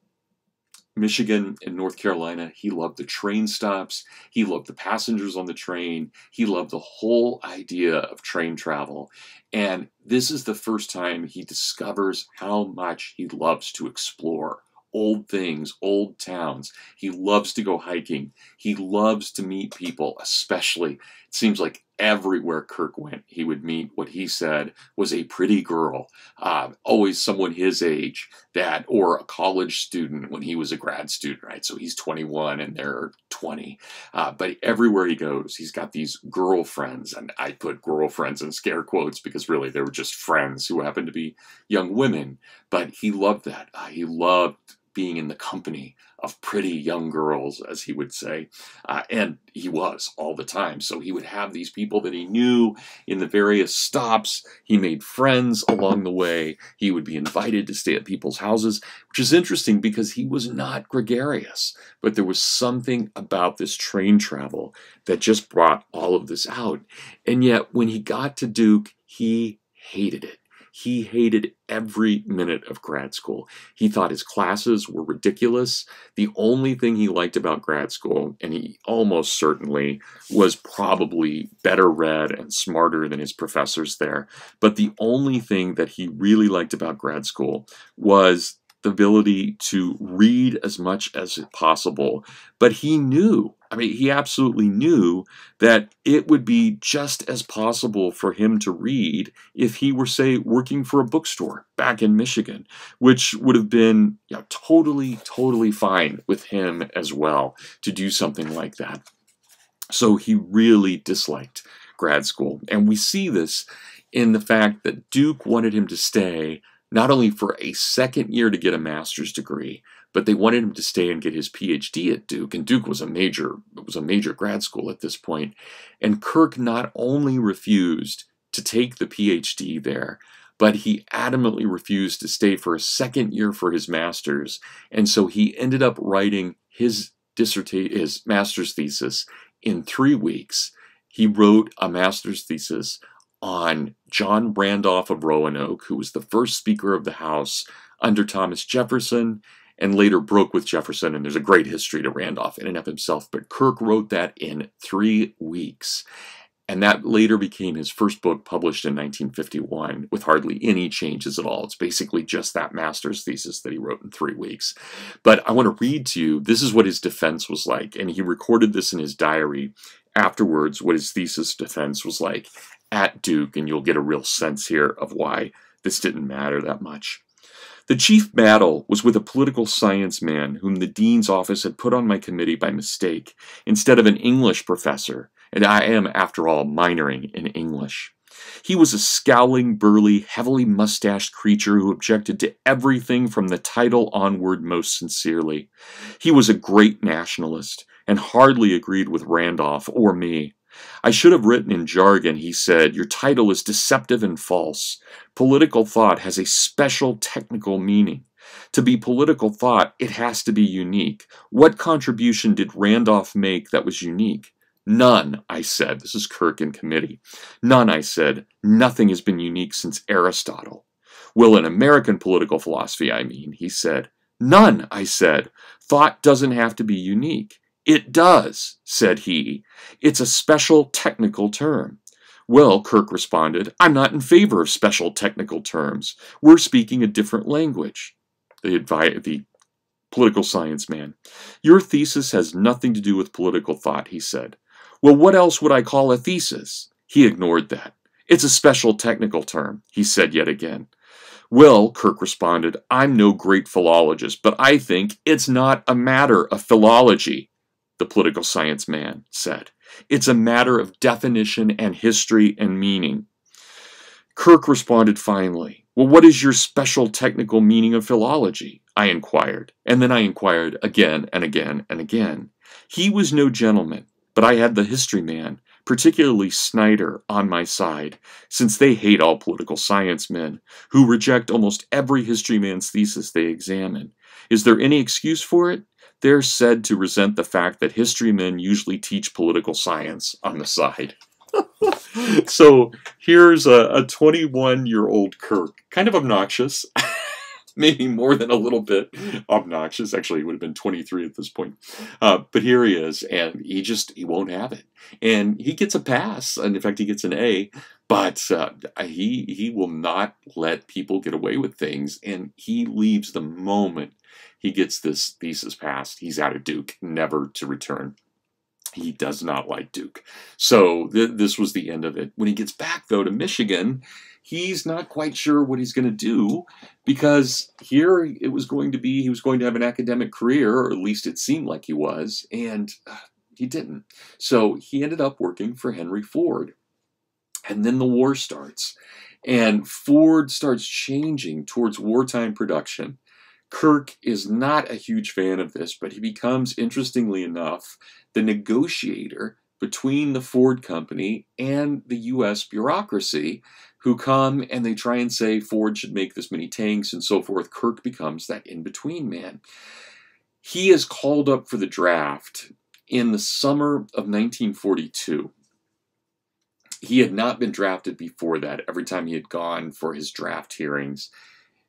A: Michigan and North Carolina. He loved the train stops. He loved the passengers on the train. He loved the whole idea of train travel. And this is the first time he discovers how much he loves to explore old things, old towns. He loves to go hiking. He loves to meet people, especially. It seems like everywhere Kirk went, he would meet what he said was a pretty girl, uh, always someone his age, that or a college student when he was a grad student, right? So he's 21 and they're 20. Uh, but everywhere he goes, he's got these girlfriends, and I put girlfriends in scare quotes because really they were just friends who happened to be young women. But he loved that. Uh, he loved being in the company of pretty young girls, as he would say. Uh, and he was all the time. So he would have these people that he knew in the various stops. He made friends along the way. He would be invited to stay at people's houses, which is interesting because he was not gregarious. But there was something about this train travel that just brought all of this out. And yet, when he got to Duke, he hated it. He hated every minute of grad school. He thought his classes were ridiculous. The only thing he liked about grad school, and he almost certainly was probably better read and smarter than his professors there, but the only thing that he really liked about grad school was the ability to read as much as possible. But he knew, I mean, he absolutely knew that it would be just as possible for him to read if he were, say, working for a bookstore back in Michigan, which would have been you know, totally, totally fine with him as well to do something like that. So he really disliked grad school. And we see this in the fact that Duke wanted him to stay not only for a second year to get a master's degree, but they wanted him to stay and get his PhD at Duke. And Duke was a major was a major grad school at this point. And Kirk not only refused to take the PhD there, but he adamantly refused to stay for a second year for his master's. And so he ended up writing his dissertation, his master's thesis in three weeks. He wrote a master's thesis on John Randolph of Roanoke, who was the first Speaker of the House under Thomas Jefferson and later broke with Jefferson. And there's a great history to Randolph in and of himself. But Kirk wrote that in three weeks. And that later became his first book published in 1951 with hardly any changes at all. It's basically just that master's thesis that he wrote in three weeks. But I want to read to you this is what his defense was like. And he recorded this in his diary afterwards, what his thesis defense was like at Duke, and you'll get a real sense here of why this didn't matter that much. The chief battle was with a political science man whom the dean's office had put on my committee by mistake instead of an English professor, and I am, after all, minoring in English. He was a scowling, burly, heavily mustached creature who objected to everything from the title onward most sincerely. He was a great nationalist and hardly agreed with Randolph or me. I should have written in jargon, he said, Your title is deceptive and false. Political thought has a special technical meaning. To be political thought, it has to be unique. What contribution did Randolph make that was unique? None, I said. This is Kirk in committee. None, I said. Nothing has been unique since Aristotle. Well, in American political philosophy, I mean, he said. None, I said. Thought doesn't have to be unique. It does, said he. It's a special technical term. Well, Kirk responded, I'm not in favor of special technical terms. We're speaking a different language. The, the political science man. Your thesis has nothing to do with political thought, he said. Well, what else would I call a thesis? He ignored that. It's a special technical term, he said yet again. Well, Kirk responded, I'm no great philologist, but I think it's not a matter of philology the political science man said. It's a matter of definition and history and meaning. Kirk responded finally, Well, what is your special technical meaning of philology? I inquired, and then I inquired again and again and again. He was no gentleman, but I had the history man, particularly Snyder, on my side, since they hate all political science men, who reject almost every history man's thesis they examine. Is there any excuse for it? They're said to resent the fact that history men usually teach political science on the side. [laughs] so here's a 21 year old Kirk, kind of obnoxious. [laughs] maybe more than a little bit obnoxious. Actually, he would have been 23 at this point. Uh, but here he is, and he just he won't have it, and he gets a pass, and in fact, he gets an A. But uh, he he will not let people get away with things, and he leaves the moment he gets this thesis passed. He's out of Duke, never to return. He does not like Duke. So th- this was the end of it. When he gets back, though, to Michigan, he's not quite sure what he's going to do because here it was going to be he was going to have an academic career, or at least it seemed like he was, and uh, he didn't. So he ended up working for Henry Ford. And then the war starts, and Ford starts changing towards wartime production. Kirk is not a huge fan of this, but he becomes, interestingly enough, the negotiator between the Ford company and the US bureaucracy who come and they try and say Ford should make this many tanks and so forth. Kirk becomes that in between man. He is called up for the draft in the summer of 1942. He had not been drafted before that. Every time he had gone for his draft hearings,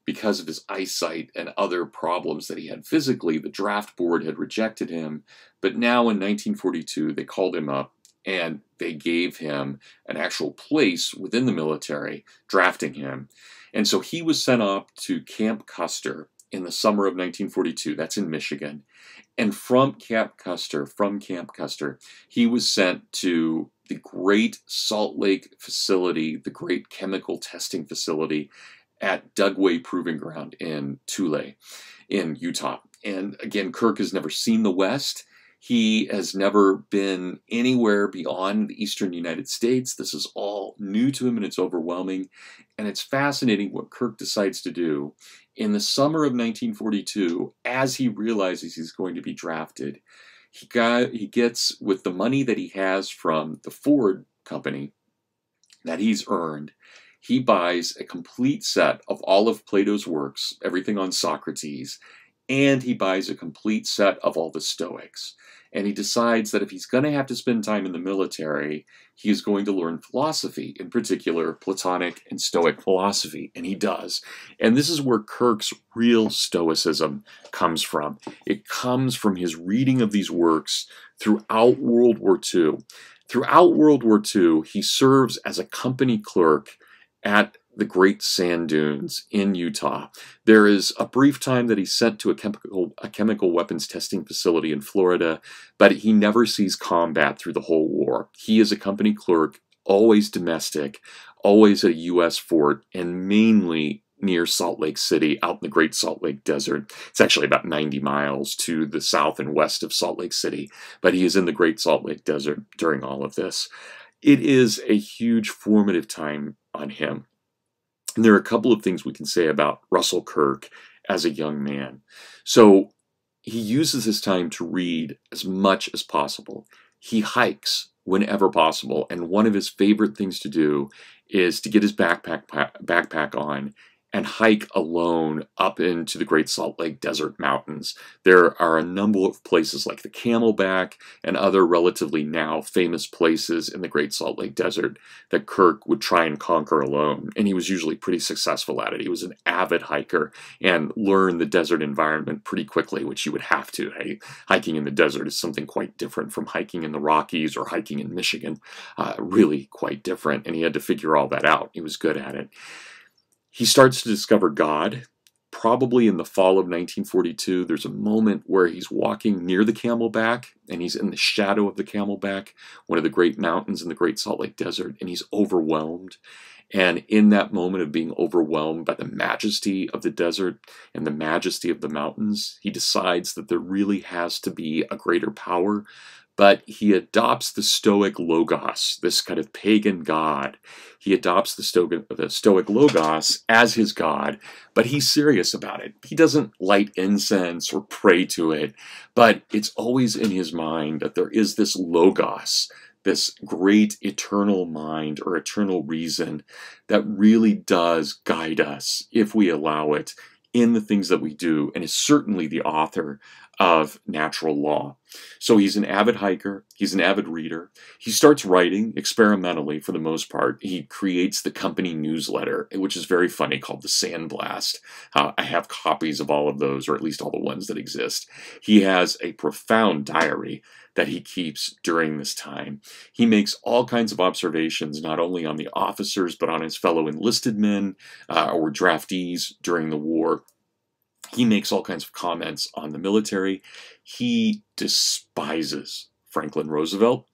A: because of his eyesight and other problems that he had physically, the draft board had rejected him. But now in 1942, they called him up and they gave him an actual place within the military, drafting him. And so he was sent up to Camp Custer in the summer of 1942. That's in Michigan. And from Camp Custer, from Camp Custer, he was sent to the great Salt Lake facility, the great chemical testing facility at Dugway Proving Ground in Tooele, in Utah. And again, Kirk has never seen the West. He has never been anywhere beyond the eastern United States. This is all new to him and it's overwhelming. And it's fascinating what Kirk decides to do. In the summer of 1942, as he realizes he's going to be drafted, he, got, he gets, with the money that he has from the Ford company that he's earned, he buys a complete set of all of Plato's works, everything on Socrates, and he buys a complete set of all the Stoics. And he decides that if he's going to have to spend time in the military, he is going to learn philosophy, in particular Platonic and Stoic philosophy. And he does. And this is where Kirk's real Stoicism comes from. It comes from his reading of these works throughout World War II. Throughout World War II, he serves as a company clerk at the Great Sand Dunes in Utah. There is a brief time that he's sent to a chemical, a chemical weapons testing facility in Florida, but he never sees combat through the whole war. He is a company clerk, always domestic, always at a U.S. fort, and mainly near Salt Lake City, out in the Great Salt Lake Desert. It's actually about 90 miles to the south and west of Salt Lake City, but he is in the Great Salt Lake Desert during all of this. It is a huge formative time on him. And there are a couple of things we can say about Russell Kirk as a young man. So he uses his time to read as much as possible. He hikes whenever possible, and one of his favorite things to do is to get his backpack backpack on and hike alone up into the Great Salt Lake Desert Mountains. There are a number of places like the Camelback and other relatively now famous places in the Great Salt Lake Desert that Kirk would try and conquer alone, and he was usually pretty successful at it. He was an avid hiker and learned the desert environment pretty quickly, which you would have to. Hey, hiking in the desert is something quite different from hiking in the Rockies or hiking in Michigan, uh, really quite different, and he had to figure all that out. He was good at it. He starts to discover God. Probably in the fall of 1942, there's a moment where he's walking near the Camelback and he's in the shadow of the Camelback, one of the great mountains in the Great Salt Lake Desert, and he's overwhelmed. And in that moment of being overwhelmed by the majesty of the desert and the majesty of the mountains, he decides that there really has to be a greater power but he adopts the Stoic Logos, this kind of pagan god. He adopts the Stoic, the Stoic Logos as his god, but he's serious about it. He doesn't light incense or pray to it, but it's always in his mind that there is this Logos, this great eternal mind or eternal reason that really does guide us if we allow it in the things that we do, and is certainly the author of natural law. So he's an avid hiker, he's an avid reader. He starts writing experimentally for the most part. He creates the company newsletter, which is very funny, called the Sandblast. Uh, I have copies of all of those, or at least all the ones that exist. He has a profound diary that he keeps during this time. He makes all kinds of observations, not only on the officers, but on his fellow enlisted men uh, or draftees during the war. He makes all kinds of comments on the military. He despises Franklin Roosevelt.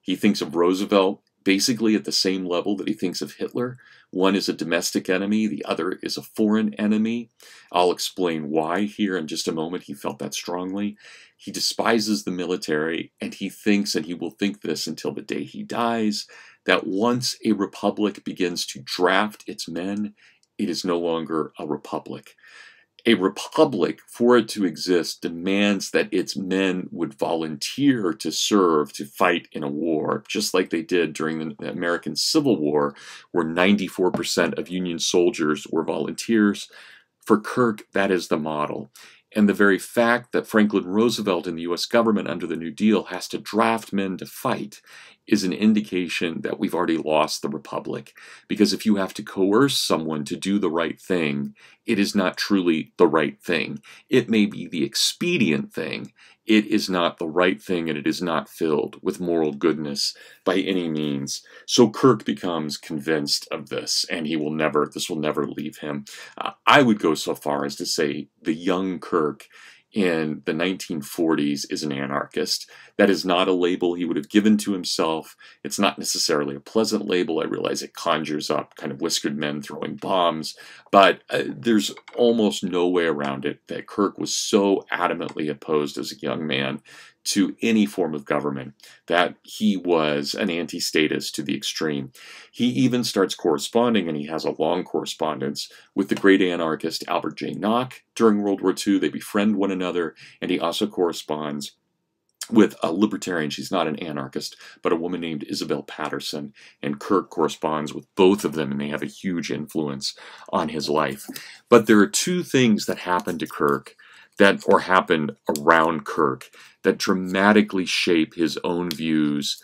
A: He thinks of Roosevelt basically at the same level that he thinks of Hitler. One is a domestic enemy, the other is a foreign enemy. I'll explain why here in just a moment he felt that strongly. He despises the military, and he thinks, and he will think this until the day he dies, that once a republic begins to draft its men, it is no longer a republic a republic, for it to exist, demands that its men would volunteer to serve, to fight in a war, just like they did during the American Civil War, where 94% of Union soldiers were volunteers. For Kirk, that is the model. And the very fact that Franklin Roosevelt and the US government under the New Deal has to draft men to fight is an indication that we've already lost the republic. Because if you have to coerce someone to do the right thing, it is not truly the right thing. It may be the expedient thing. It is not the right thing and it is not filled with moral goodness by any means. So Kirk becomes convinced of this and he will never, this will never leave him. Uh, I would go so far as to say the young Kirk in the 1940s is an anarchist. That is not a label he would have given to himself. It's not necessarily a pleasant label. I realize it conjures up kind of whiskered men throwing bombs, but uh, there's almost no way around it that Kirk was so adamantly opposed as a young man to any form of government, that he was an anti statist to the extreme. He even starts corresponding, and he has a long correspondence with the great anarchist Albert J. Nock during World War II. They befriend one another, and he also corresponds with a libertarian, she's not an anarchist, but a woman named Isabel Paterson. And Kirk corresponds with both of them, and they have a huge influence on his life. But there are two things that happen to Kirk that or happened around Kirk that dramatically shape his own views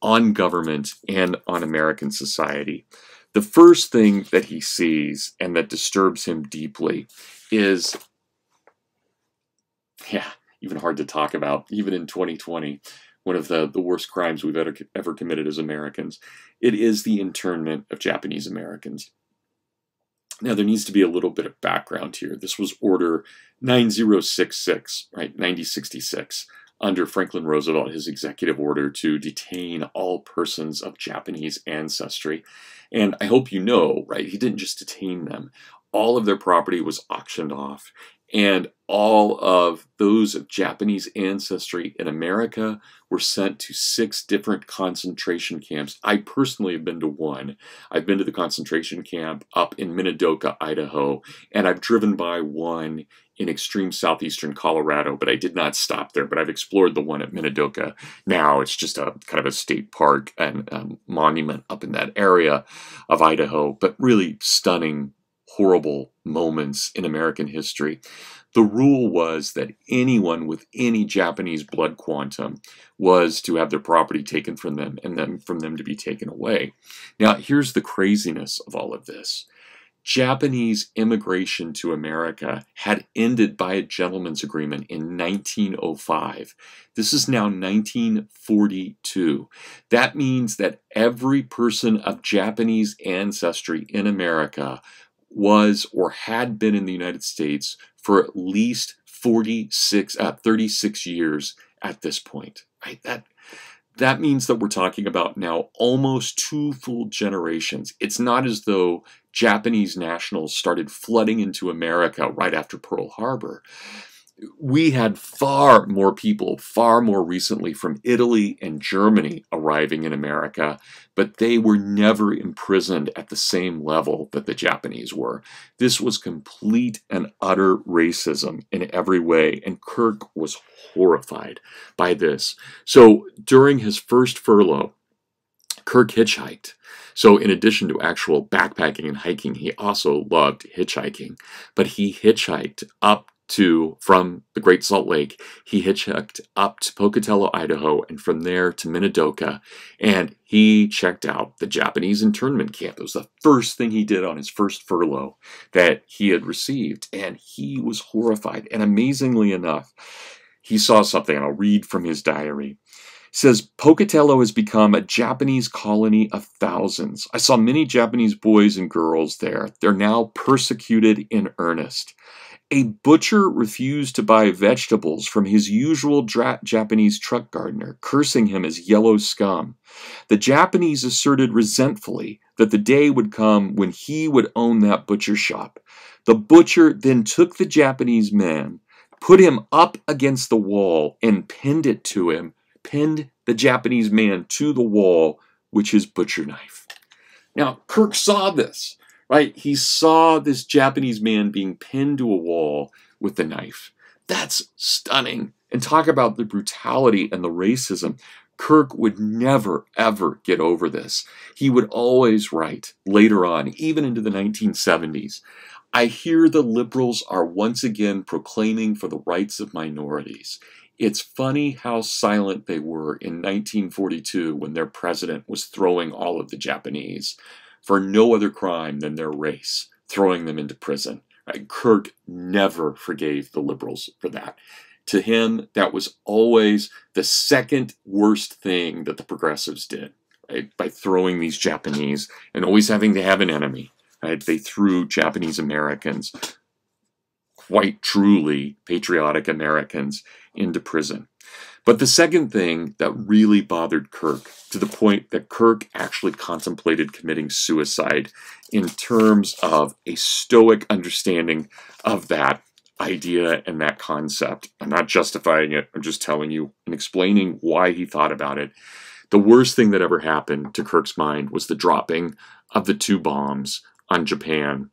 A: on government and on American society. The first thing that he sees and that disturbs him deeply is, yeah, even hard to talk about, even in 2020, one of the, the worst crimes we've ever, ever committed as Americans. It is the internment of Japanese Americans. Now, there needs to be a little bit of background here. This was Order 9066, right, 9066, under Franklin Roosevelt, his executive order to detain all persons of Japanese ancestry. And I hope you know, right, he didn't just detain them. All of their property was auctioned off, and all of those of Japanese ancestry in America were sent to six different concentration camps. I personally have been to one. I've been to the concentration camp up in Minidoka, Idaho, and I've driven by one in extreme southeastern Colorado, but I did not stop there. But I've explored the one at Minidoka. Now it's just a kind of a state park and um, monument up in that area of Idaho, but really stunning horrible moments in American history. The rule was that anyone with any Japanese blood quantum was to have their property taken from them and then from them to be taken away. Now, here's the craziness of all of this. Japanese immigration to America had ended by a gentleman's agreement in 1905. This is now 1942. That means that every person of Japanese ancestry in America was or had been in the United States for at least 46, uh, 36 years at this point. That that means that we're talking about now almost two full generations. It's not as though Japanese nationals started flooding into America right after Pearl Harbor we had far more people, far more recently from Italy and Germany arriving in America, but they were never imprisoned at the same level that the Japanese were. This was complete and utter racism in every way, and Kirk was horrified by this. So during his first furlough, Kirk hitchhiked. So, in addition to actual backpacking and hiking, he also loved hitchhiking. But he hitchhiked up to from the Great Salt Lake. He hitchhiked up to Pocatello, Idaho, and from there to Minidoka. And he checked out the Japanese internment camp. It was the first thing he did on his first furlough that he had received. And he was horrified. And amazingly enough, he saw something, and I'll read from his diary says Pocatello has become a Japanese colony of thousands. I saw many Japanese boys and girls there. They're now persecuted in earnest. A butcher refused to buy vegetables from his usual Japanese truck gardener, cursing him as yellow scum. The Japanese asserted resentfully that the day would come when he would own that butcher shop. The butcher then took the Japanese man, put him up against the wall, and pinned it to him, pinned the Japanese man to the wall with his butcher knife. Now, Kirk saw this right? He saw this Japanese man being pinned to a wall with a knife. That's stunning. And talk about the brutality and the racism. Kirk would never, ever get over this. He would always write later on, even into the 1970s. I hear the liberals are once again proclaiming for the rights of minorities. It's funny how silent they were in 1942 when their president was throwing all of the Japanese for no other crime than their race, throwing them into prison. Right? Kirk never forgave the liberals for that. To him, that was always the second worst thing that the progressives did, right? By throwing these Japanese and always having to have an enemy. Right? They threw Japanese Americans, quite truly patriotic Americans, into prison. But the second thing that really bothered Kirk, to the point that Kirk actually contemplated committing suicide in terms of a stoic understanding of that idea and that concept. I'm not justifying it, I'm just telling you and explaining why he thought about it. The worst thing that ever happened to Kirk's mind was the dropping of the two bombs on Japan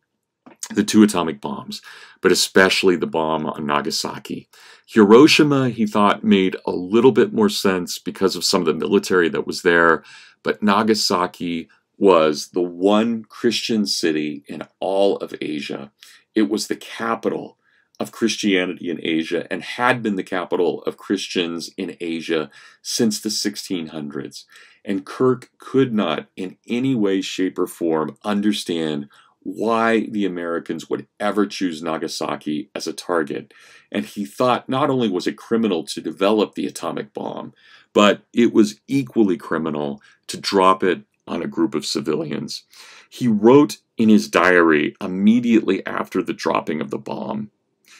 A: the two atomic bombs, but especially the bomb on Nagasaki. Hiroshima, he thought, made a little bit more sense because of some of the military that was there, but Nagasaki was the one Christian city in all of Asia. It was the capital of Christianity in Asia and had been the capital of Christians in Asia since the 1600s. And Kirk could not, in any way, shape, or form, understand why the Americans would ever choose Nagasaki as a target. And he thought not only was it criminal to develop the atomic bomb, but it was equally criminal to drop it on a group of civilians. He wrote in his diary immediately after the dropping of the bomb.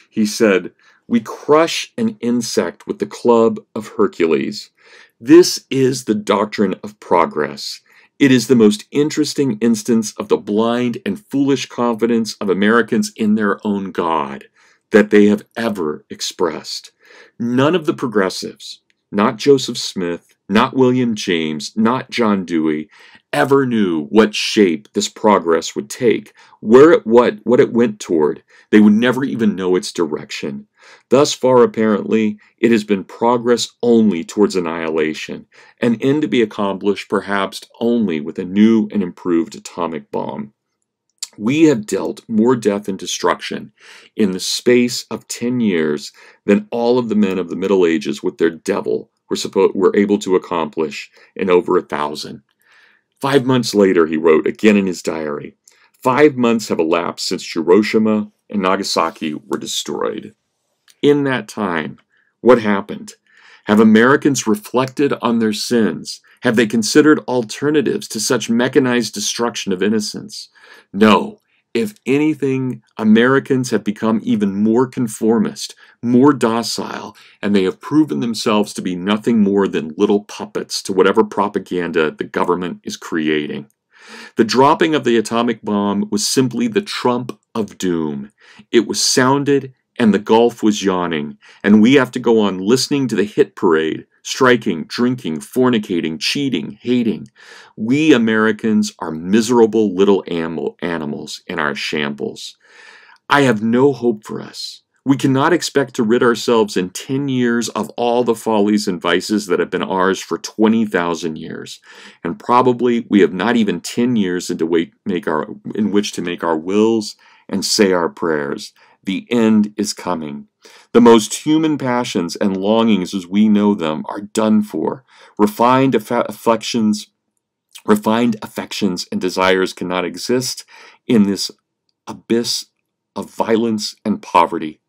A: He said, We crush an insect with the club of Hercules. This is the doctrine of progress. It is the most interesting instance of the blind and foolish confidence of Americans in their own God that they have ever expressed. None of the progressives, not Joseph Smith, not William James, not John Dewey, ever knew what shape this progress would take, where it what what it went toward. They would never even know its direction. Thus far, apparently, it has been progress only towards annihilation, an end to be accomplished perhaps only with a new and improved atomic bomb. We have dealt more death and destruction in the space of 10 years than all of the men of the Middle Ages with their devil were, suppo- were able to accomplish in over a thousand. Five months later, he wrote again in his diary, Five months have elapsed since Hiroshima and Nagasaki were destroyed in that time, what happened? Have Americans reflected on their sins? Have they considered alternatives to such mechanized destruction of innocence? No. If anything, Americans have become even more conformist, more docile, and they have proven themselves to be nothing more than little puppets to whatever propaganda the government is creating. The dropping of the atomic bomb was simply the trump of doom. It was sounded and the gulf was yawning, and we have to go on listening to the hit parade, striking, drinking, fornicating, cheating, hating. We Americans are miserable little animals in our shambles. I have no hope for us. We cannot expect to rid ourselves in 10 years of all the follies and vices that have been ours for 20,000 years. And probably we have not even 10 years into make our, in which to make our wills and say our prayers. The end is coming. The most human passions and longings as we know them are done for. Refined affections, refined affections and desires cannot exist in this abyss of violence and poverty.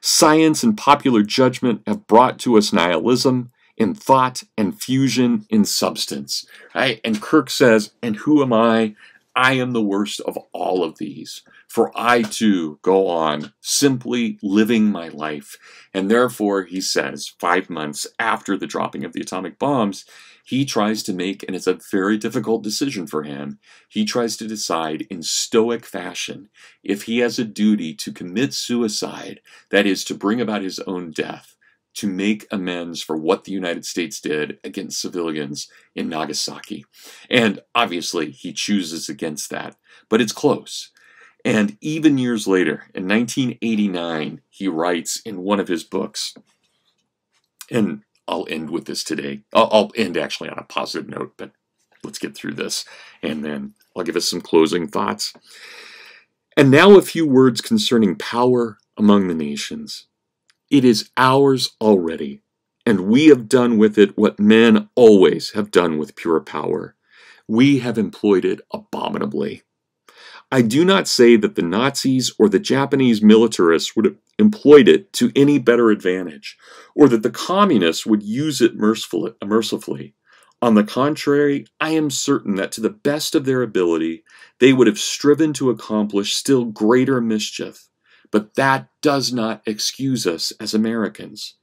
A: Science and popular judgment have brought to us nihilism in thought and fusion in substance. Right? And Kirk says, and who am I? I am the worst of all of these, for I too go on simply living my life. And therefore, he says, five months after the dropping of the atomic bombs, he tries to make, and it's a very difficult decision for him, he tries to decide in stoic fashion if he has a duty to commit suicide, that is, to bring about his own death, to make amends for what the United States did against civilians in Nagasaki. And obviously, he chooses against that, but it's close. And even years later, in 1989, he writes in one of his books, and I'll end with this today. I'll, end actually on a positive note, but let's get through this and then I'll give us some closing thoughts. And now a few words concerning power among the nations. It is ours already, and we have done with it what men always have done with pure power. We have employed it abominably. I do not say that the Nazis or the Japanese militarists would have employed it to any better advantage, or that the communists would use it mercifully. On the contrary, I am certain that to the best of their ability, they would have striven to accomplish still greater mischief. But that does not excuse us as Americans.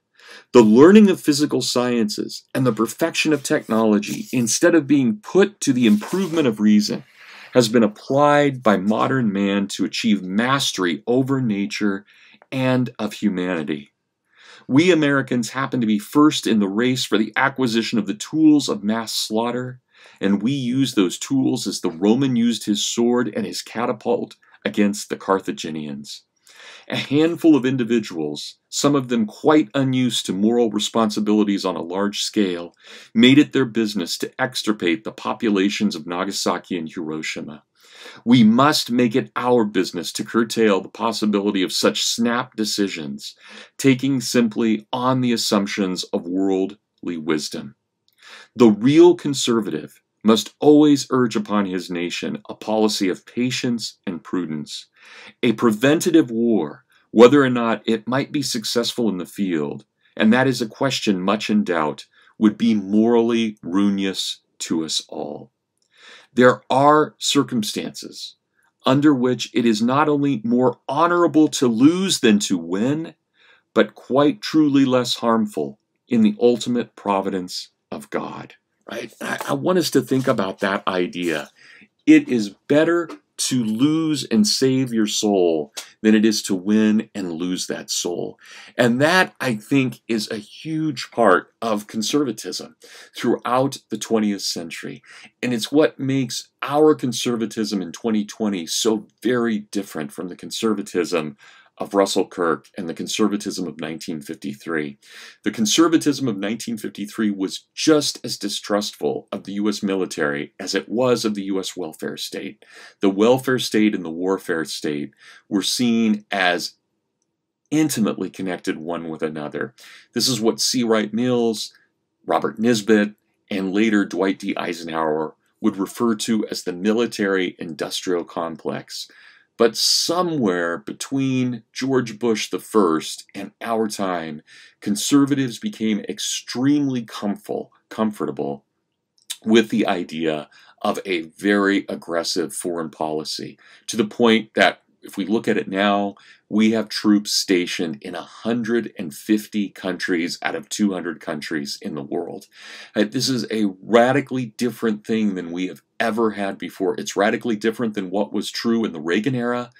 A: The learning of physical sciences and the perfection of technology, instead of being put to the improvement of reason, has been applied by modern man to achieve mastery over nature and of humanity. We Americans happen to be first in the race for the acquisition of the tools of mass slaughter, and we use those tools as the Roman used his sword and his catapult against the Carthaginians. A handful of individuals, some of them quite unused to moral responsibilities on a large scale, made it their business to extirpate the populations of Nagasaki and Hiroshima. We must make it our business to curtail the possibility of such snap decisions, taking simply on the assumptions of worldly wisdom. The real conservative must always urge upon his nation a policy of patience and prudence. A preventative war, whether or not it might be successful in the field, and that is a question much in doubt, would be morally ruinous to us all. There are circumstances under which it is not only more honorable to lose than to win, but quite truly less harmful in the ultimate providence of God right? I, I want us to think about that idea. It is better to lose and save your soul than it is to win and lose that soul. And that, I think, is a huge part of conservatism throughout the 20th century. And it's what makes our conservatism in 2020 so very different from the conservatism of Russell Kirk and the conservatism of 1953. The conservatism of 1953 was just as distrustful of the U.S. military as it was of the U.S. welfare state. The welfare state and the warfare state were seen as intimately connected one with another. This is what C. Wright Mills, Robert Nisbet, and later Dwight D. Eisenhower would refer to as the military industrial complex. But somewhere between George Bush the first and our time, conservatives became extremely comfortable, comfortable with the idea of a very aggressive foreign policy to the point that if we look at it now, we have troops stationed in 150 countries out of 200 countries in the world. Uh, this is a radically different thing than we have ever had before. It's radically different than what was true in the Reagan era.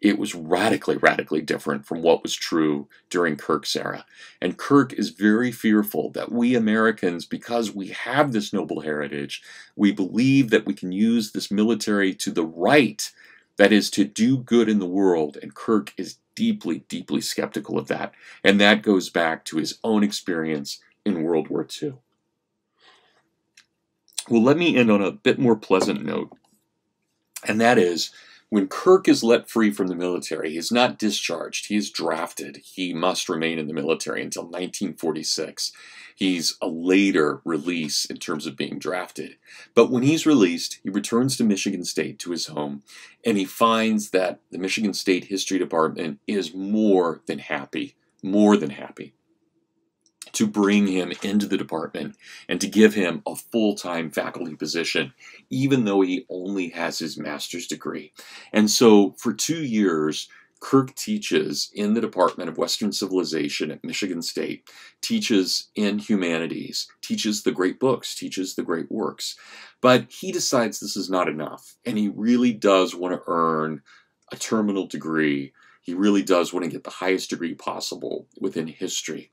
A: It was radically, radically different from what was true during Kirk's era. And Kirk is very fearful that we Americans, because we have this noble heritage, we believe that we can use this military to the right that is to do good in the world, and Kirk is deeply, deeply skeptical of that. And that goes back to his own experience in World War II. Well, let me end on a bit more pleasant note, and that is when Kirk is let free from the military, he's not discharged, he is drafted. He must remain in the military until 1946. He's a later release in terms of being drafted. But when he's released, he returns to Michigan State, to his home, and he finds that the Michigan State History Department is more than happy, more than happy to bring him into the department and to give him a full-time faculty position, even though he only has his master's degree. And so for two years, Kirk teaches in the Department of Western Civilization at Michigan State, teaches in humanities, teaches the great books, teaches the great works. But he decides this is not enough, and he really does want to earn a terminal degree. He really does want to get the highest degree possible within history.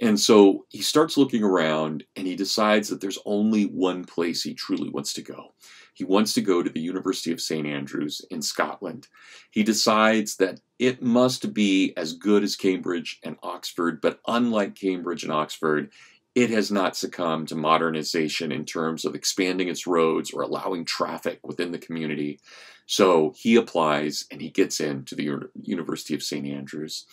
A: And so he starts looking around and he decides that there's only one place he truly wants to go. He wants to go to the University of St. Andrews in Scotland. He decides that it must be as good as Cambridge and Oxford, but unlike Cambridge and Oxford, it has not succumbed to modernization in terms of expanding its roads or allowing traffic within the community. So he applies and he gets into the University of St. Andrews.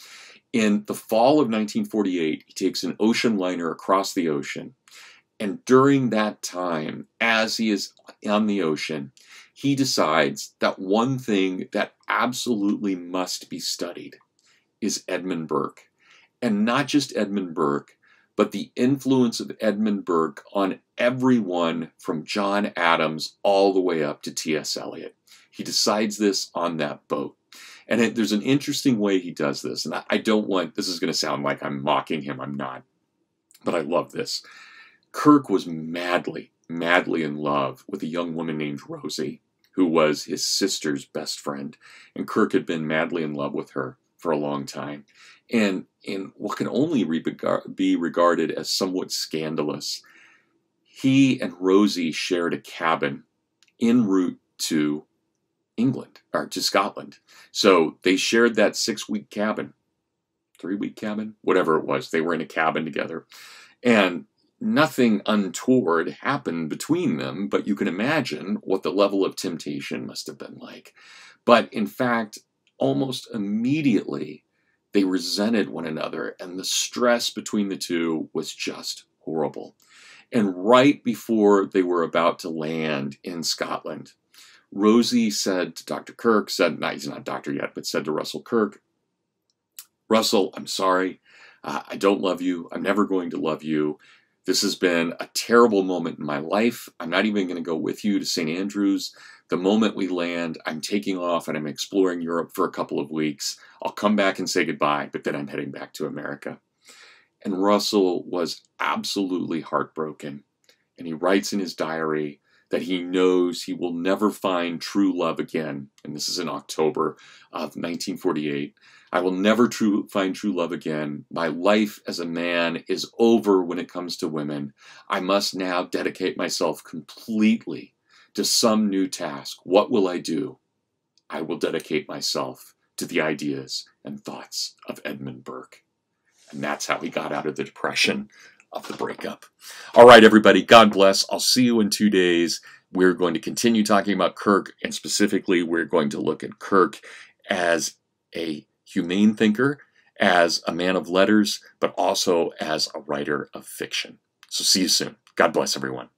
A: In the fall of 1948, he takes an ocean liner across the ocean and during that time, as he is on the ocean, he decides that one thing that absolutely must be studied is Edmund Burke. And not just Edmund Burke, but the influence of Edmund Burke on everyone from John Adams all the way up to T.S. Eliot. He decides this on that boat. And it, there's an interesting way he does this. And I, I don't want, this is going to sound like I'm mocking him. I'm not. But I love this. Kirk was madly, madly in love with a young woman named Rosie, who was his sister's best friend. And Kirk had been madly in love with her for a long time. And in what can only be regarded as somewhat scandalous, he and Rosie shared a cabin en route to England, or to Scotland. So they shared that six week cabin, three week cabin, whatever it was. They were in a cabin together. And nothing untoward happened between them, but you can imagine what the level of temptation must have been like. But in fact, almost immediately, they resented one another, and the stress between the two was just horrible. And right before they were about to land in Scotland, Rosie said to Dr. Kirk, said, no, he's not a doctor yet, but said to Russell Kirk, Russell, I'm sorry. Uh, I don't love you. I'm never going to love you. This has been a terrible moment in my life. I'm not even going to go with you to St. Andrews. The moment we land, I'm taking off and I'm exploring Europe for a couple of weeks. I'll come back and say goodbye, but then I'm heading back to America. And Russell was absolutely heartbroken. And he writes in his diary that he knows he will never find true love again. And this is in October of 1948. I will never true, find true love again. My life as a man is over when it comes to women. I must now dedicate myself completely to some new task. What will I do? I will dedicate myself to the ideas and thoughts of Edmund Burke. And that's how he got out of the depression of the breakup. All right, everybody, God bless. I'll see you in two days. We're going to continue talking about Kirk, and specifically, we're going to look at Kirk as a humane thinker, as a man of letters, but also as a writer of fiction. So see you soon. God bless everyone.